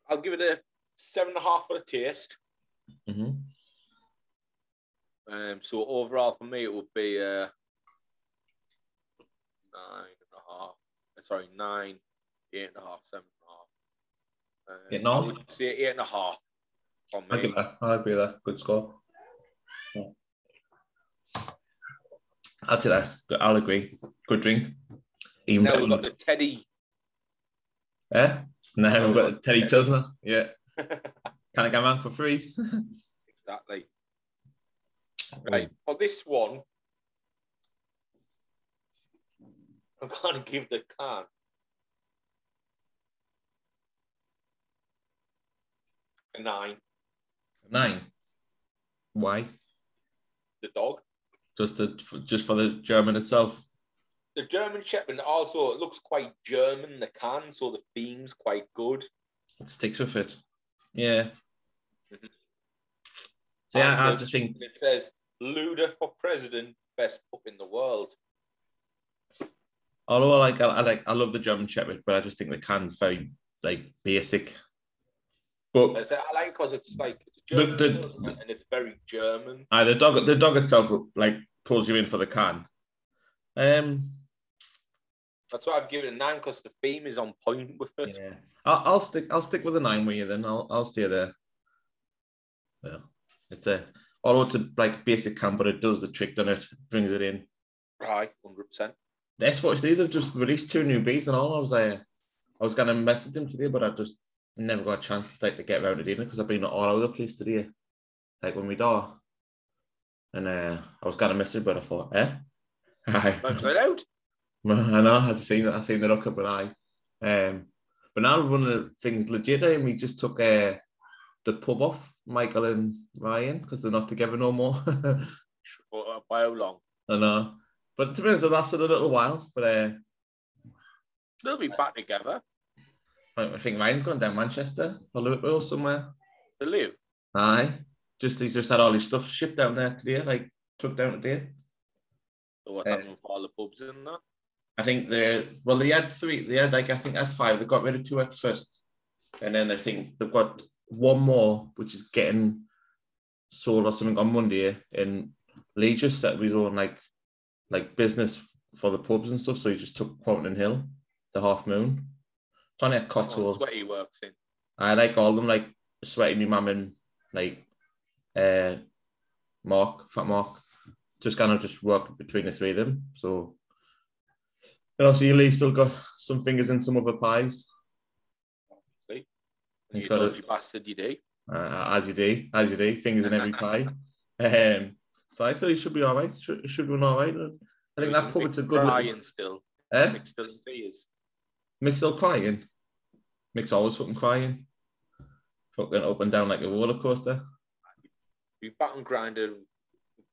I'll give it a seven and a half for the taste. hmm Um, so overall for me it would be uh, nine and a half. uh, Sorry, nine, eight and a half, seven and a half. Uh, Eight and a half? I would say eight and a half from I me. give that. I agree with that. Good score. Yeah. I'll take that. I'll agree. Good drink. Even Now we've got the Teddy. Eh? No, we've got Teddy Pilsner. Yeah. Can I get man for free? Exactly. Right. For this one, I'm going to give the can a nine. Nine. Why? The dog. Just the just for the German itself. The German Shepherd also it looks quite German, the can, so the theme's quite good. It sticks with it. Yeah. Mhm. So yeah, I And just think It says Luda for president, best pup in the world. although I like I, I like I love the German Shepherd, but I just think the can's very like basic. But I say I like because it's like it's German the- it? and it's very German. uh, the dog the dog itself like pulls you in for the can. Um That's why I'd give it a nine because the theme is on point with it. yeah. I'll, I'll stick I'll stick with the nine with you then. I'll I'll stay there. Yeah. It's a although it's a like basic can, but it does the trick, doesn't it? Brings it in. Right, hundred percent. The S43, they've just released two new beats and all. I was uh, I was gonna message them today, but I just never got a chance like, to get around to doing it because I've been all over the place today. Like when we door. And uh, I was gonna message, but I thought, eh? It out. I know, I've seen it, I've seen the look up, but I. Um, but now we're running things legit, eh, and we just took uh, the pub off Michael and Ryan because they're not together no more. Uh, By how long? I know, but to be honest, it lasted a little while. But uh, They'll be back together. I think Ryan's gone down Manchester or Liverpool somewhere. To live. Aye, just he's just had all his stuff shipped down there today, like took down today. So what's Uh, happening with all the pubs in that? I think they well they had three, they had like I think had five. They got rid of two at first, and then I think they've got one more which is getting sold or something on Monday. And Lee just set up his own like like business for the pubs and stuff. So he just took Quantum Hill, the Half Moon, Trying to Cotswolds. Sweaty works in. I like all them, like Sweaty, me mum, and like uh, Mark, Fat Mark. Just kind of just work between the three of them. So, and obviously, Lee still got some fingers in some other pies, See? He's You got a- bastard, you do. uh, as you do, as you do, fingers in every pie. Um, so I say he should be all right. Should, should run all right. I think that pub's a good. Crying still. Eh? Mick's still in tears. Mick's still crying. Mick's always fucking crying. Fucking up and down like a roller coaster. You bat and grinder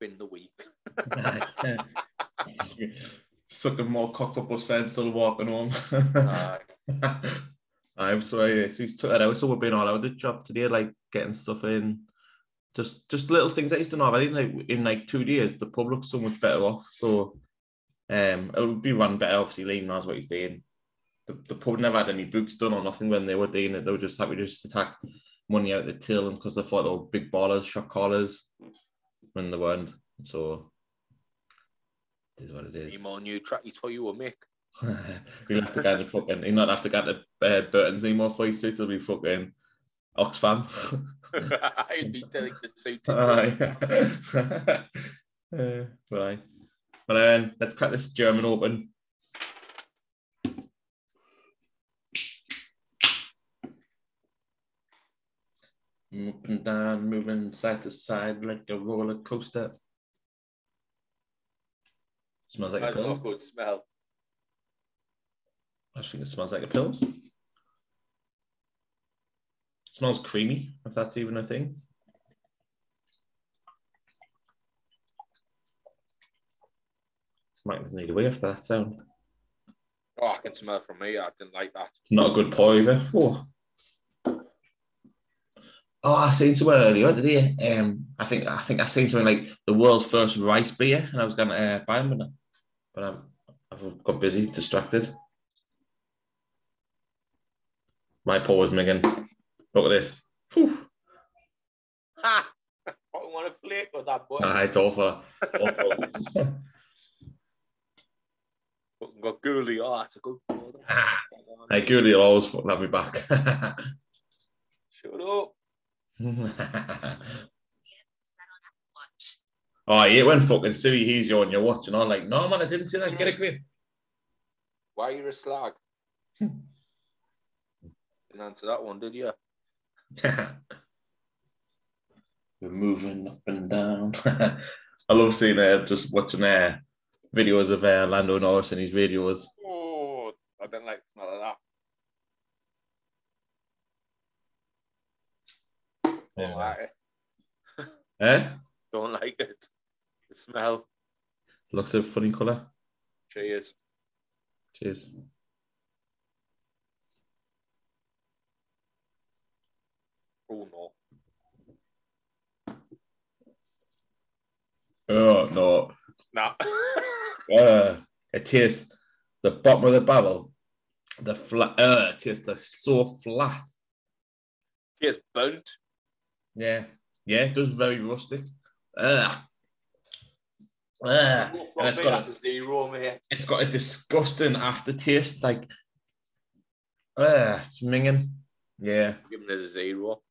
within the week. Sucking more cock up us fed, still walking home. Aye. I'm sorry, so he's took that out. So we're being all out of the job today, like getting stuff in. Just just little things that he's done already. Like in like two days, the pub looks so much better off. So um it would be run better, obviously Lee knows what he's doing. The, the pub never had any books done or nothing when they were doing it. They were just happy to just attack money out the till and because they thought they were big ballers, shot callers when they weren't. So it is what it is. More new trackies for you or Mick? We'll have to get the fucking. He'll not have to get the uh, Burton's anymore for his suit. He'll be fucking Oxfam. I'd be telling the suit. Aye. uh, right. But then let's cut this German open. Up and down, moving side to side like a roller coaster. Smells like a That's not a pills. good smell. I think it smells like a pills. Smells creamy, if that's even a thing. Might need a whiff for that sound. Oh, I can smell from here. I didn't like that. Not a good pour either. Oh. Oh, I seen somewhere earlier today. Um, I think I think I seen something like the world's first rice beer, and I was gonna uh, buy them, but, I'm, I've got busy, distracted. My was minging. Look at this. Whew. Ha! I want to flake with that boy. Ah, it's awful. awful. Got Gooley. Oh, that's a good ball. hey, Goody will always fucking have me back. Shut up. oh, yeah, when fucking Siri he's you and you're watching on like, no man, I didn't see that. Get a grip. Why are you a slag? Didn't answer that one, did you? We're moving up and down. I love seeing uh, just watching uh, videos of uh, Lando Norris and his videos. Oh, I don't like the smell of that. Don't like it. Eh? Don't like it. Smell. Looks a funny colour. Cheers. Cheers. Oh no. Oh no. Nah. Uh, it tastes the bottom of the barrel. The flat. Uh, it tastes so flat. Cheers, burnt. Yeah, yeah, it does very rustic. Uh, uh, and it's got, a zero, mate. it's got a disgusting aftertaste, like, uh, it's minging. Yeah, Give it a zero.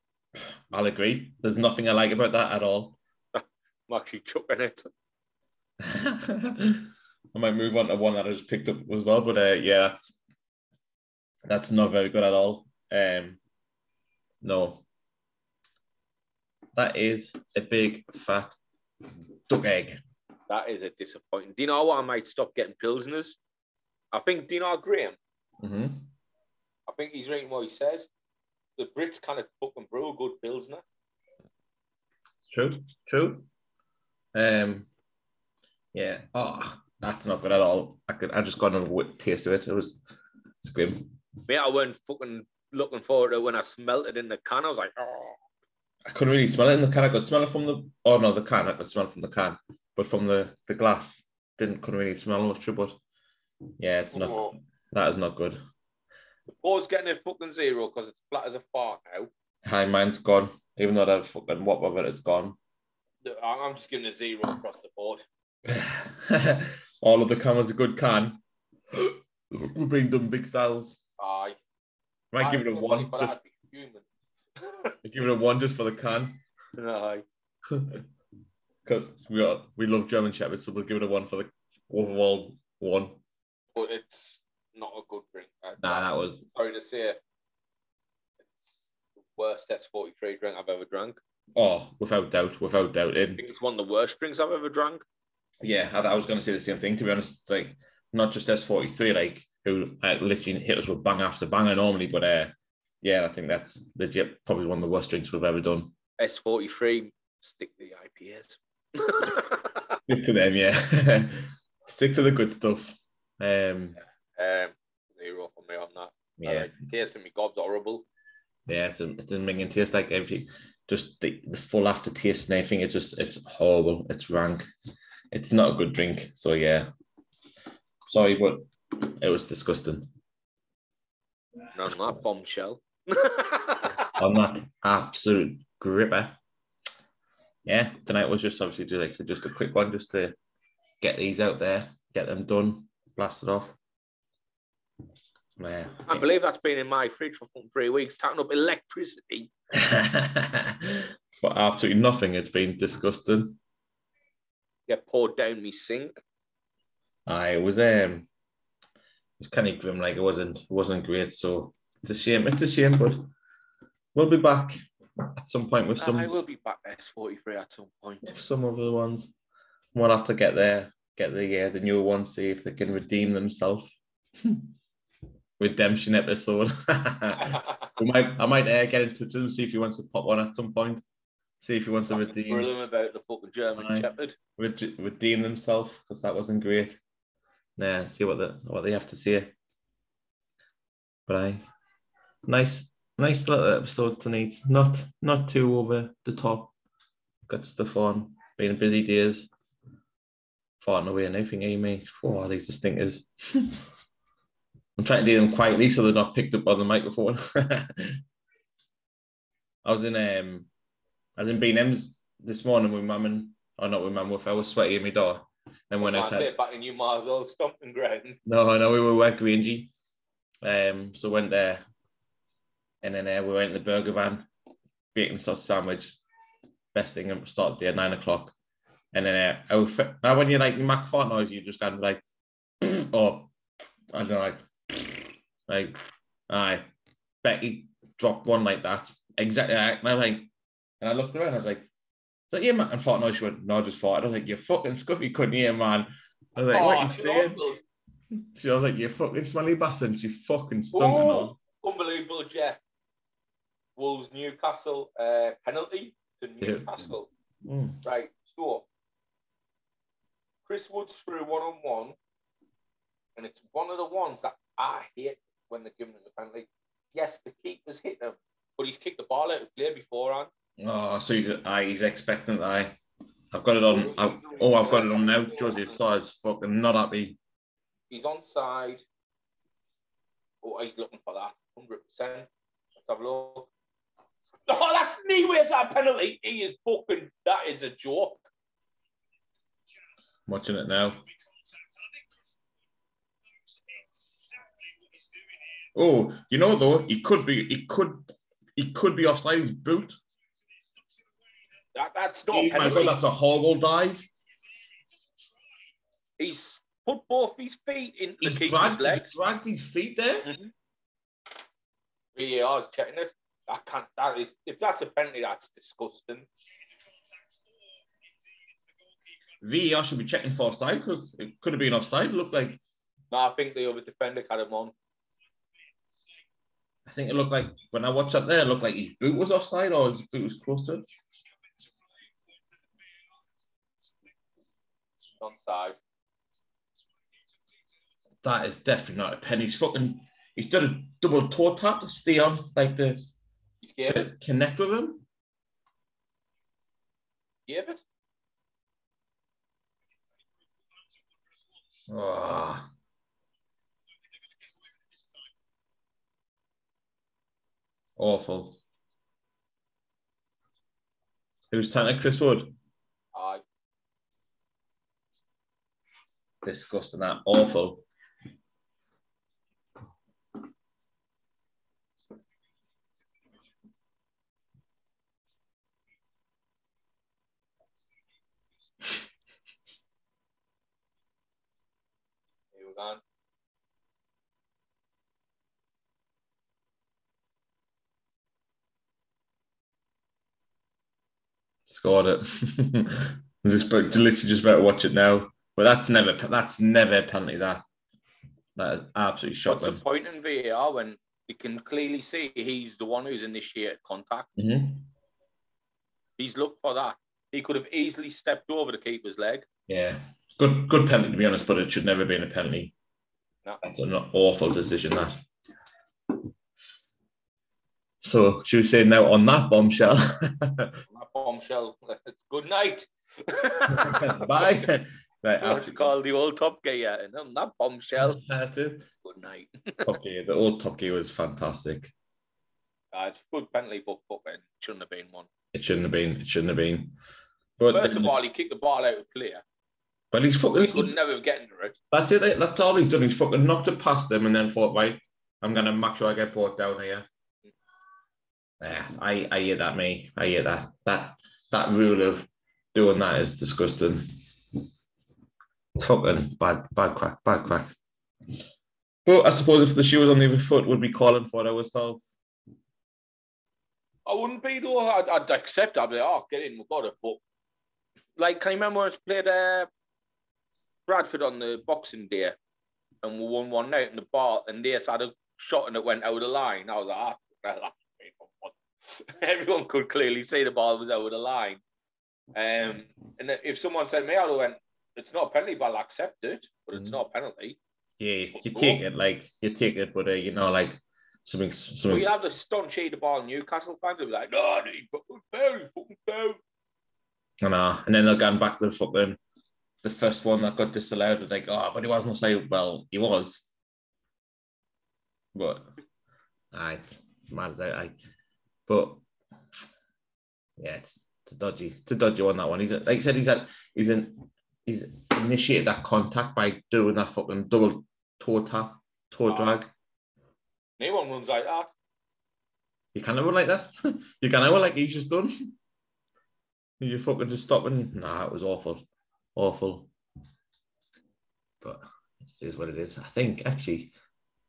I'll agree. There's nothing I like about that at all. I'm actually chucking it. I might move on to one that I just picked up as well, but uh, yeah, that's, that's not very good at all. Um, no, that is a big fat duck egg. That is a disappointing. Do you know what? I might stop getting pilsners. I think, do you know Graham? hmm I think he's right in what he says. The Brits kind of fucking brew a good pilsner. True, true. Um, yeah. Oh, that's not good at all. I could, I just got another taste of it. It was it's grim. Mate, I weren't fucking looking forward to when I smelt it in the can. I was like, oh, I couldn't really smell it in the can. I could smell it from the. Oh no, the can. I could smell it from the can, but from the the glass, didn't couldn't really smell much. But yeah, it's not. oh. That is not good. The Paul's getting a fucking zero because it's flat as a fart now. Hi, mine's gone. Even though that fucking what of it is gone. I- I'm just giving a zero across the board. All of the can was a good can. We're being done big styles. Aye. I might give it a one. Just, human. Give it a one just for the can. Aye. Because we got we love German Shepherds, so we'll give it a one for the overall one. but it's not a good drink. Uh, Nah, that was sorry to say, it's the worst S43 drink I've ever drank. oh, without doubt, without doubt. I think it's one of the worst drinks I've ever drank. yeah, I, I was going to say the same thing. To be honest, it's like not just S forty three, like who uh, literally hit us with bang after banger normally, but uh, yeah, I think that's legit probably one of the worst drinks we've ever done. S43, stick to the IPAs. Stick to them, yeah. Stick to the good stuff. Um, um, zero for me on that. yeah, Yeah. tasting me gob's horrible. yeah, it's a, it's a minging taste like everything. Just the, the full aftertaste and everything. It's just it's horrible. It's rank. It's not a good drink. So yeah, sorry, but it was disgusting. None of that bombshell. On that absolute gripper. Yeah, tonight was just obviously just like just a quick one, just to get these out there, get them done, blasted off. Yeah. I believe that's been in my fridge for three weeks, taking up electricity. For absolutely nothing. It's been disgusting. Get poured down me sink. I was um it was kind of grim, like it wasn't it wasn't great. So it's a shame. It's a shame, but we'll be back at some point with some I will be back S43 at some point. some of the ones. We'll have to get there, get the uh, the newer ones, see if they can redeem themselves. Redemption episode. we might I might uh, get in touch with him, see if he wants to pop one at some point. See if he wants to redeem them about the fucking German Aye. Shepherd. red- redeem themselves because that wasn't great. Nah, see what the what they have to say. But I nice nice little episode tonight. Not not too over the top. Got stuff on. Been busy days. Farting away and everything, eh, mate? Oh, these stinkers. I'm trying to do them quietly so they're not picked up by the microphone. I was in um I was in B&M's this morning with mum and oh not with mum with I was sweaty in my door. And when I said back in you might as well stomping ground. no, no, we were work Grangy. Um, so went there, and then uh, we went in the burger van, bacon sauce sandwich. Best thing at start there nine o'clock, and then uh, outfit. Now when you like Mac fart noise, you just kind of like, or I don't know, like, like, aye. Becky dropped one like that exactly. And I was like, and I looked around, I was like, "Is that you, man?" And fart noise. She went, "No, I just fart." I was like, "You fucking scuffy couldn't hear, man." I was like, "What oh, you she's saying?" She was like, you fucking smelly bastard. and She fucking stunk. Oh, unbelievable, Jeff. Wolves Newcastle uh, penalty to Yeah. Newcastle. Mm. Right, so Chris Wood's through one on one, and it's one of the ones that I hate when they're giving us a penalty. Yes, the keeper's hit him, but he's kicked the ball out of play beforehand. Oh, so he's aye, he's expectant. Aye, I've got it on. I, oh, I've got it on now. Josie Side's fucking not happy. He's on side. Oh, he's looking for that. 100%. Let's have a look. Oh, that's knee where's that penalty? He is fucking, that is a joke. Watching it now. Oh, you know though, he could be. He could. He could be offside his boot. That, that's not Oh a my penalty. god, that's a horrible dive. He's put both his feet in He's the keeper's dragged, he's legs. dragged his feet there. Mm-hmm. VAR's checking it. I can't. That is. If that's a penalty, that's disgusting. VAR should be checking for offside because it could have been offside. It looked like No, I think the other defender had him on. I think it looked like when I watched that there, it looked like his boot was offside or his boot was close to it. On. That is definitely not a pen. He's fucking he's done a double toe tap to stay on like the Gave it. to connect with him. Gave it. Ah. Awful. Who's tanning Chris Wood? Aye. Disgusting that. Awful. Hold on. Scored it. just about, literally just about to watch it now. But that's never that's never a penalty. That that is absolutely shocking. What's the point in VAR when you can clearly see he's the one who's initiated contact? Mhm. He's looked for that. He could have easily stepped over the keeper's leg. Yeah, good good penalty to be honest, but it should never have been a penalty. No. That's an awful decision. That. So should we say now on that bombshell? That bombshell. It's good night. Bye. Right, What's it call The old Top Gear. And on that bombshell. That's it. Good night. Gear. The old Top Gear was fantastic. Uh, it's a good penalty, but fucking shouldn't have been one. It shouldn't have been. It shouldn't have been. But First of all, he kicked the ball out of play. But he's fucking. He fucking. could never get into it. That's it. That's all he's done. He's fucking knocked it past them and then thought, right, I'm gonna make sure I get brought down here. Yeah, I I hear that, mate. I hear that. That that rule of doing that is disgusting. It's fucking bad, bad crack, bad crack. But I suppose if the shoe was on the other foot, would be calling for it ourselves. I wouldn't be though. I'd, I'd accept. I'd be like, oh, get in, we've got it. But like, can you remember when I played uh, Bradford on the Boxing Day, and we won one night in the bar, and they had a shot and it went out of the line. I was like, ah, well, that's pretty good. everyone could clearly see the ball was out of the line. Um, and if someone said me, I'd have went, it's not a penalty, but I'll accept it, but it's Mhm. not a penalty. Yeah, you take it like you take it, but uh, you know, like something, something. you have the staunch the ball Newcastle fans who be like, no, he fucking foul, he fucking foul. I know. And then they're going back to the fucking the first one that got disallowed. was Like, oh, but he wasn't say well, he was. But I mad as I, I but yeah, it's, it's a dodgy, it's a dodgy one that one. He's like I said, he's had he's in he's initiated that contact by doing that fucking double toe tap, toe Ah. drag. No one runs like that. You can't run like that. you can't run like he's just done. You fucking just stopping. Nah, it was awful. Awful. But it is what it is. I think actually,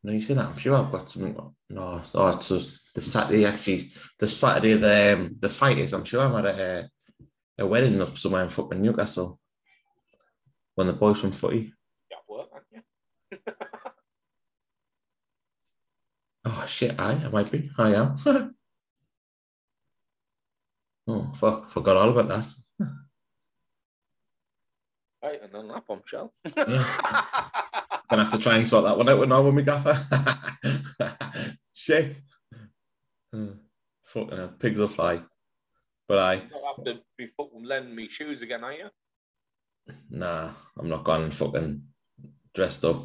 no, you see that? I'm sure I've got something. No, oh, it's just the Saturday actually. The Saturday the um, the fight is. I'm sure I'm at a a wedding up somewhere in fucking Newcastle. When the boys from footy. Yeah, work, aren't? Oh shit! I I might be. I am. oh fuck! Forgot all about that. Right, and then that bombshell. Gonna have to try and sort that one out with now when we gaffer. Shit. Fucking hell, pigs will fly. But I, You don't have to be fucking lending me shoes again, are you? nah, I'm not going fucking dressed up.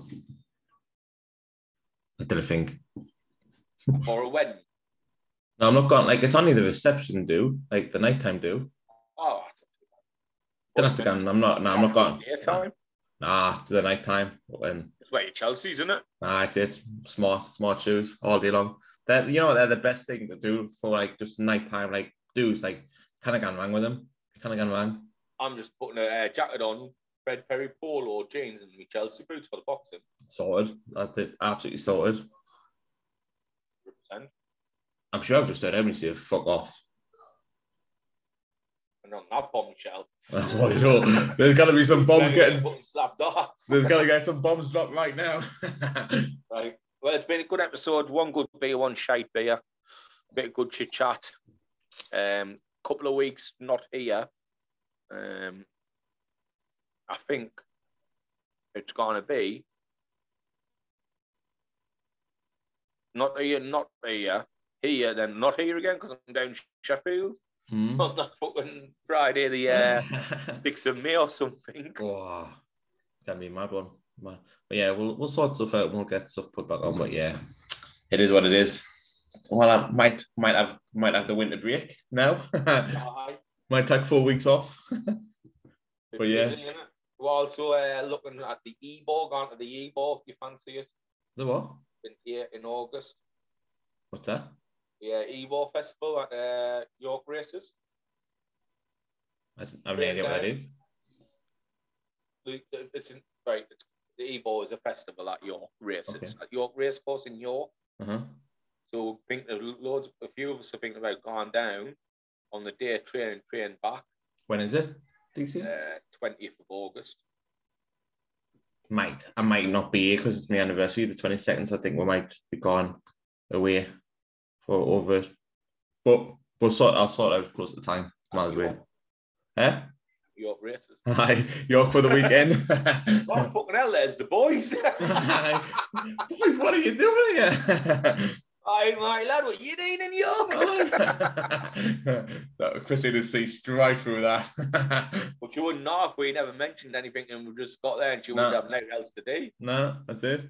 I didn't think. For a wedding. No, I'm not going. Like it's only the reception do, like the nighttime do. Oh, Don't have to go. I'm not. No, I'm not going. Daytime. Nah, to the nighttime. When It's where Chelsea's, isn't it? Nah, it's it. Smart, smart shoes all day long. That you know they're the best thing to do for like just nighttime like dudes like kind of gone wrong with them. Kind of gone wrong. I'm just putting a uh, jacket on, Fred Perry polo or jeans, and my Chelsea boots for the boxing. Sorted. That's it. Absolutely sorted. 100%. I'm sure I've just heard everybody say fuck off. On that bombshell. What is all? There's got to be some bombs getting. slapped off. There's got to get some bombs dropped right now. Right. Well, it's been a good episode. One good beer, one shite beer. A bit of good chit chat. Um, couple of weeks not here. Um, I think it's gonna be not here, not here, here, then not here again because I'm down Sheffield Hmm. on that fucking Friday, the uh, sixth of May or something. oh, gonna be a mad one. Mad. But yeah, we'll we'll sort stuff out and we'll get stuff put back on. But yeah, it is what it is. Well, I might might have might have the winter break now. Might take four weeks off. But yeah. We're also uh, looking at the Ebor, going to the Ebor if you fancy it. The what? In here in August. What's that? Yeah, Ebor Festival at uh, York Races. I have no idea what that is. The- the- It's in, right. It's, the Ebor is a festival at York races Okay. at York Racecourse in York. Uh-huh. So I think loads, a few of us are thinking about going down on the day train, train back, When is it? Uh, 20th of August. might. I might not be here because it's my anniversary, the 22nd. So I think we might be gone away for over. But we'll sort I'll sort out close to the time. Might as well. Eh? York races. Hi, York for the weekend. Oh, fucking hell, there's the boys. Boys, what are you doing here? Hi, my lad, what you doing in York? that Christy did see straight through that. but you wouldn't know if we never mentioned anything and we just got there and she No. wouldn't have nothing else to do. no, that's it.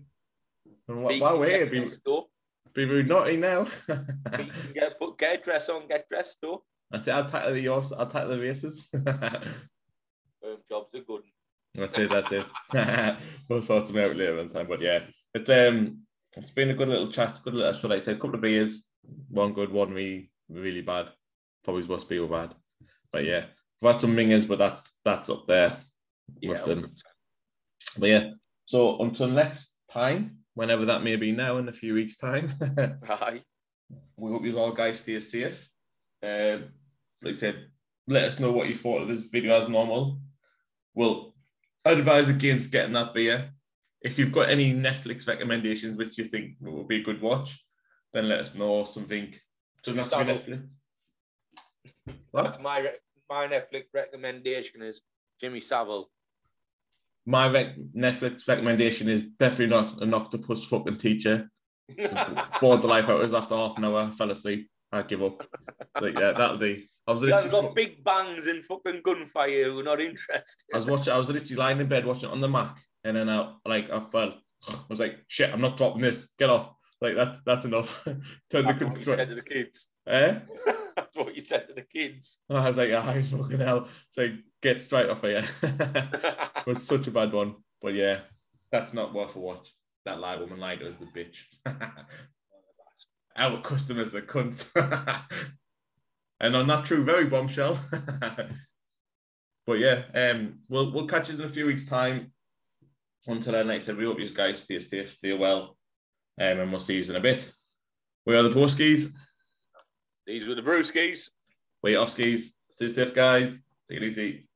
And Why, why wait? get Be, dressed up. Be rude naughty now. Get, put, get a dress on, get dressed up. I say I'll tackle the yours. I'll tackle the races. Um, jobs are good. that's it. That's it. we'll sort them out later in time. But yeah, it's um, it's been a good little chat. Good little, what I said, a couple of beers. One good, one really, really bad. Probably to be all bad. But yeah, we've had some mingers, but that's that's up there Yeah, with them. But yeah, so until next time, whenever that may be now in a few weeks' time, Aye. we hope you all guys stay safe. Um, like I said, let us know what you thought of this video as normal. We'll advise against getting that beer. If you've got any Netflix recommendations which you think will be a good watch, then let us know something. Doesn't have to be Netflix. What? That's my my Netflix recommendation is Jimmy Savile. My rec- Netflix recommendation is definitely not an octopus fucking teacher. Bored the life out of us after half an hour, fell asleep. I give up. Like yeah, that'll be. I was literally, got big bangs and fucking gunfire. We're not interested. I was watching. I was literally lying in bed watching it on the Mac, and then I like I fell. I was like, shit, I'm not dropping this. Get off. Like that's that's enough. Turn the That's control. said to the kids. Eh? What you said to the kids. I was like, ah, fucking hell. It's like get straight off here. it was such a bad one, but yeah, that's not worth a watch. That lie woman lied to us, the bitch. Our customers, the cunt. and on that true, very bombshell. but yeah, um, we'll we'll catch you in a few weeks' time. Until then, like I said, we hope you guys stay safe, stay well, um, and we'll see you in a bit. We are the Broskis. These were the Brewskis. We are Broskis. Stay safe, guys. Take it easy.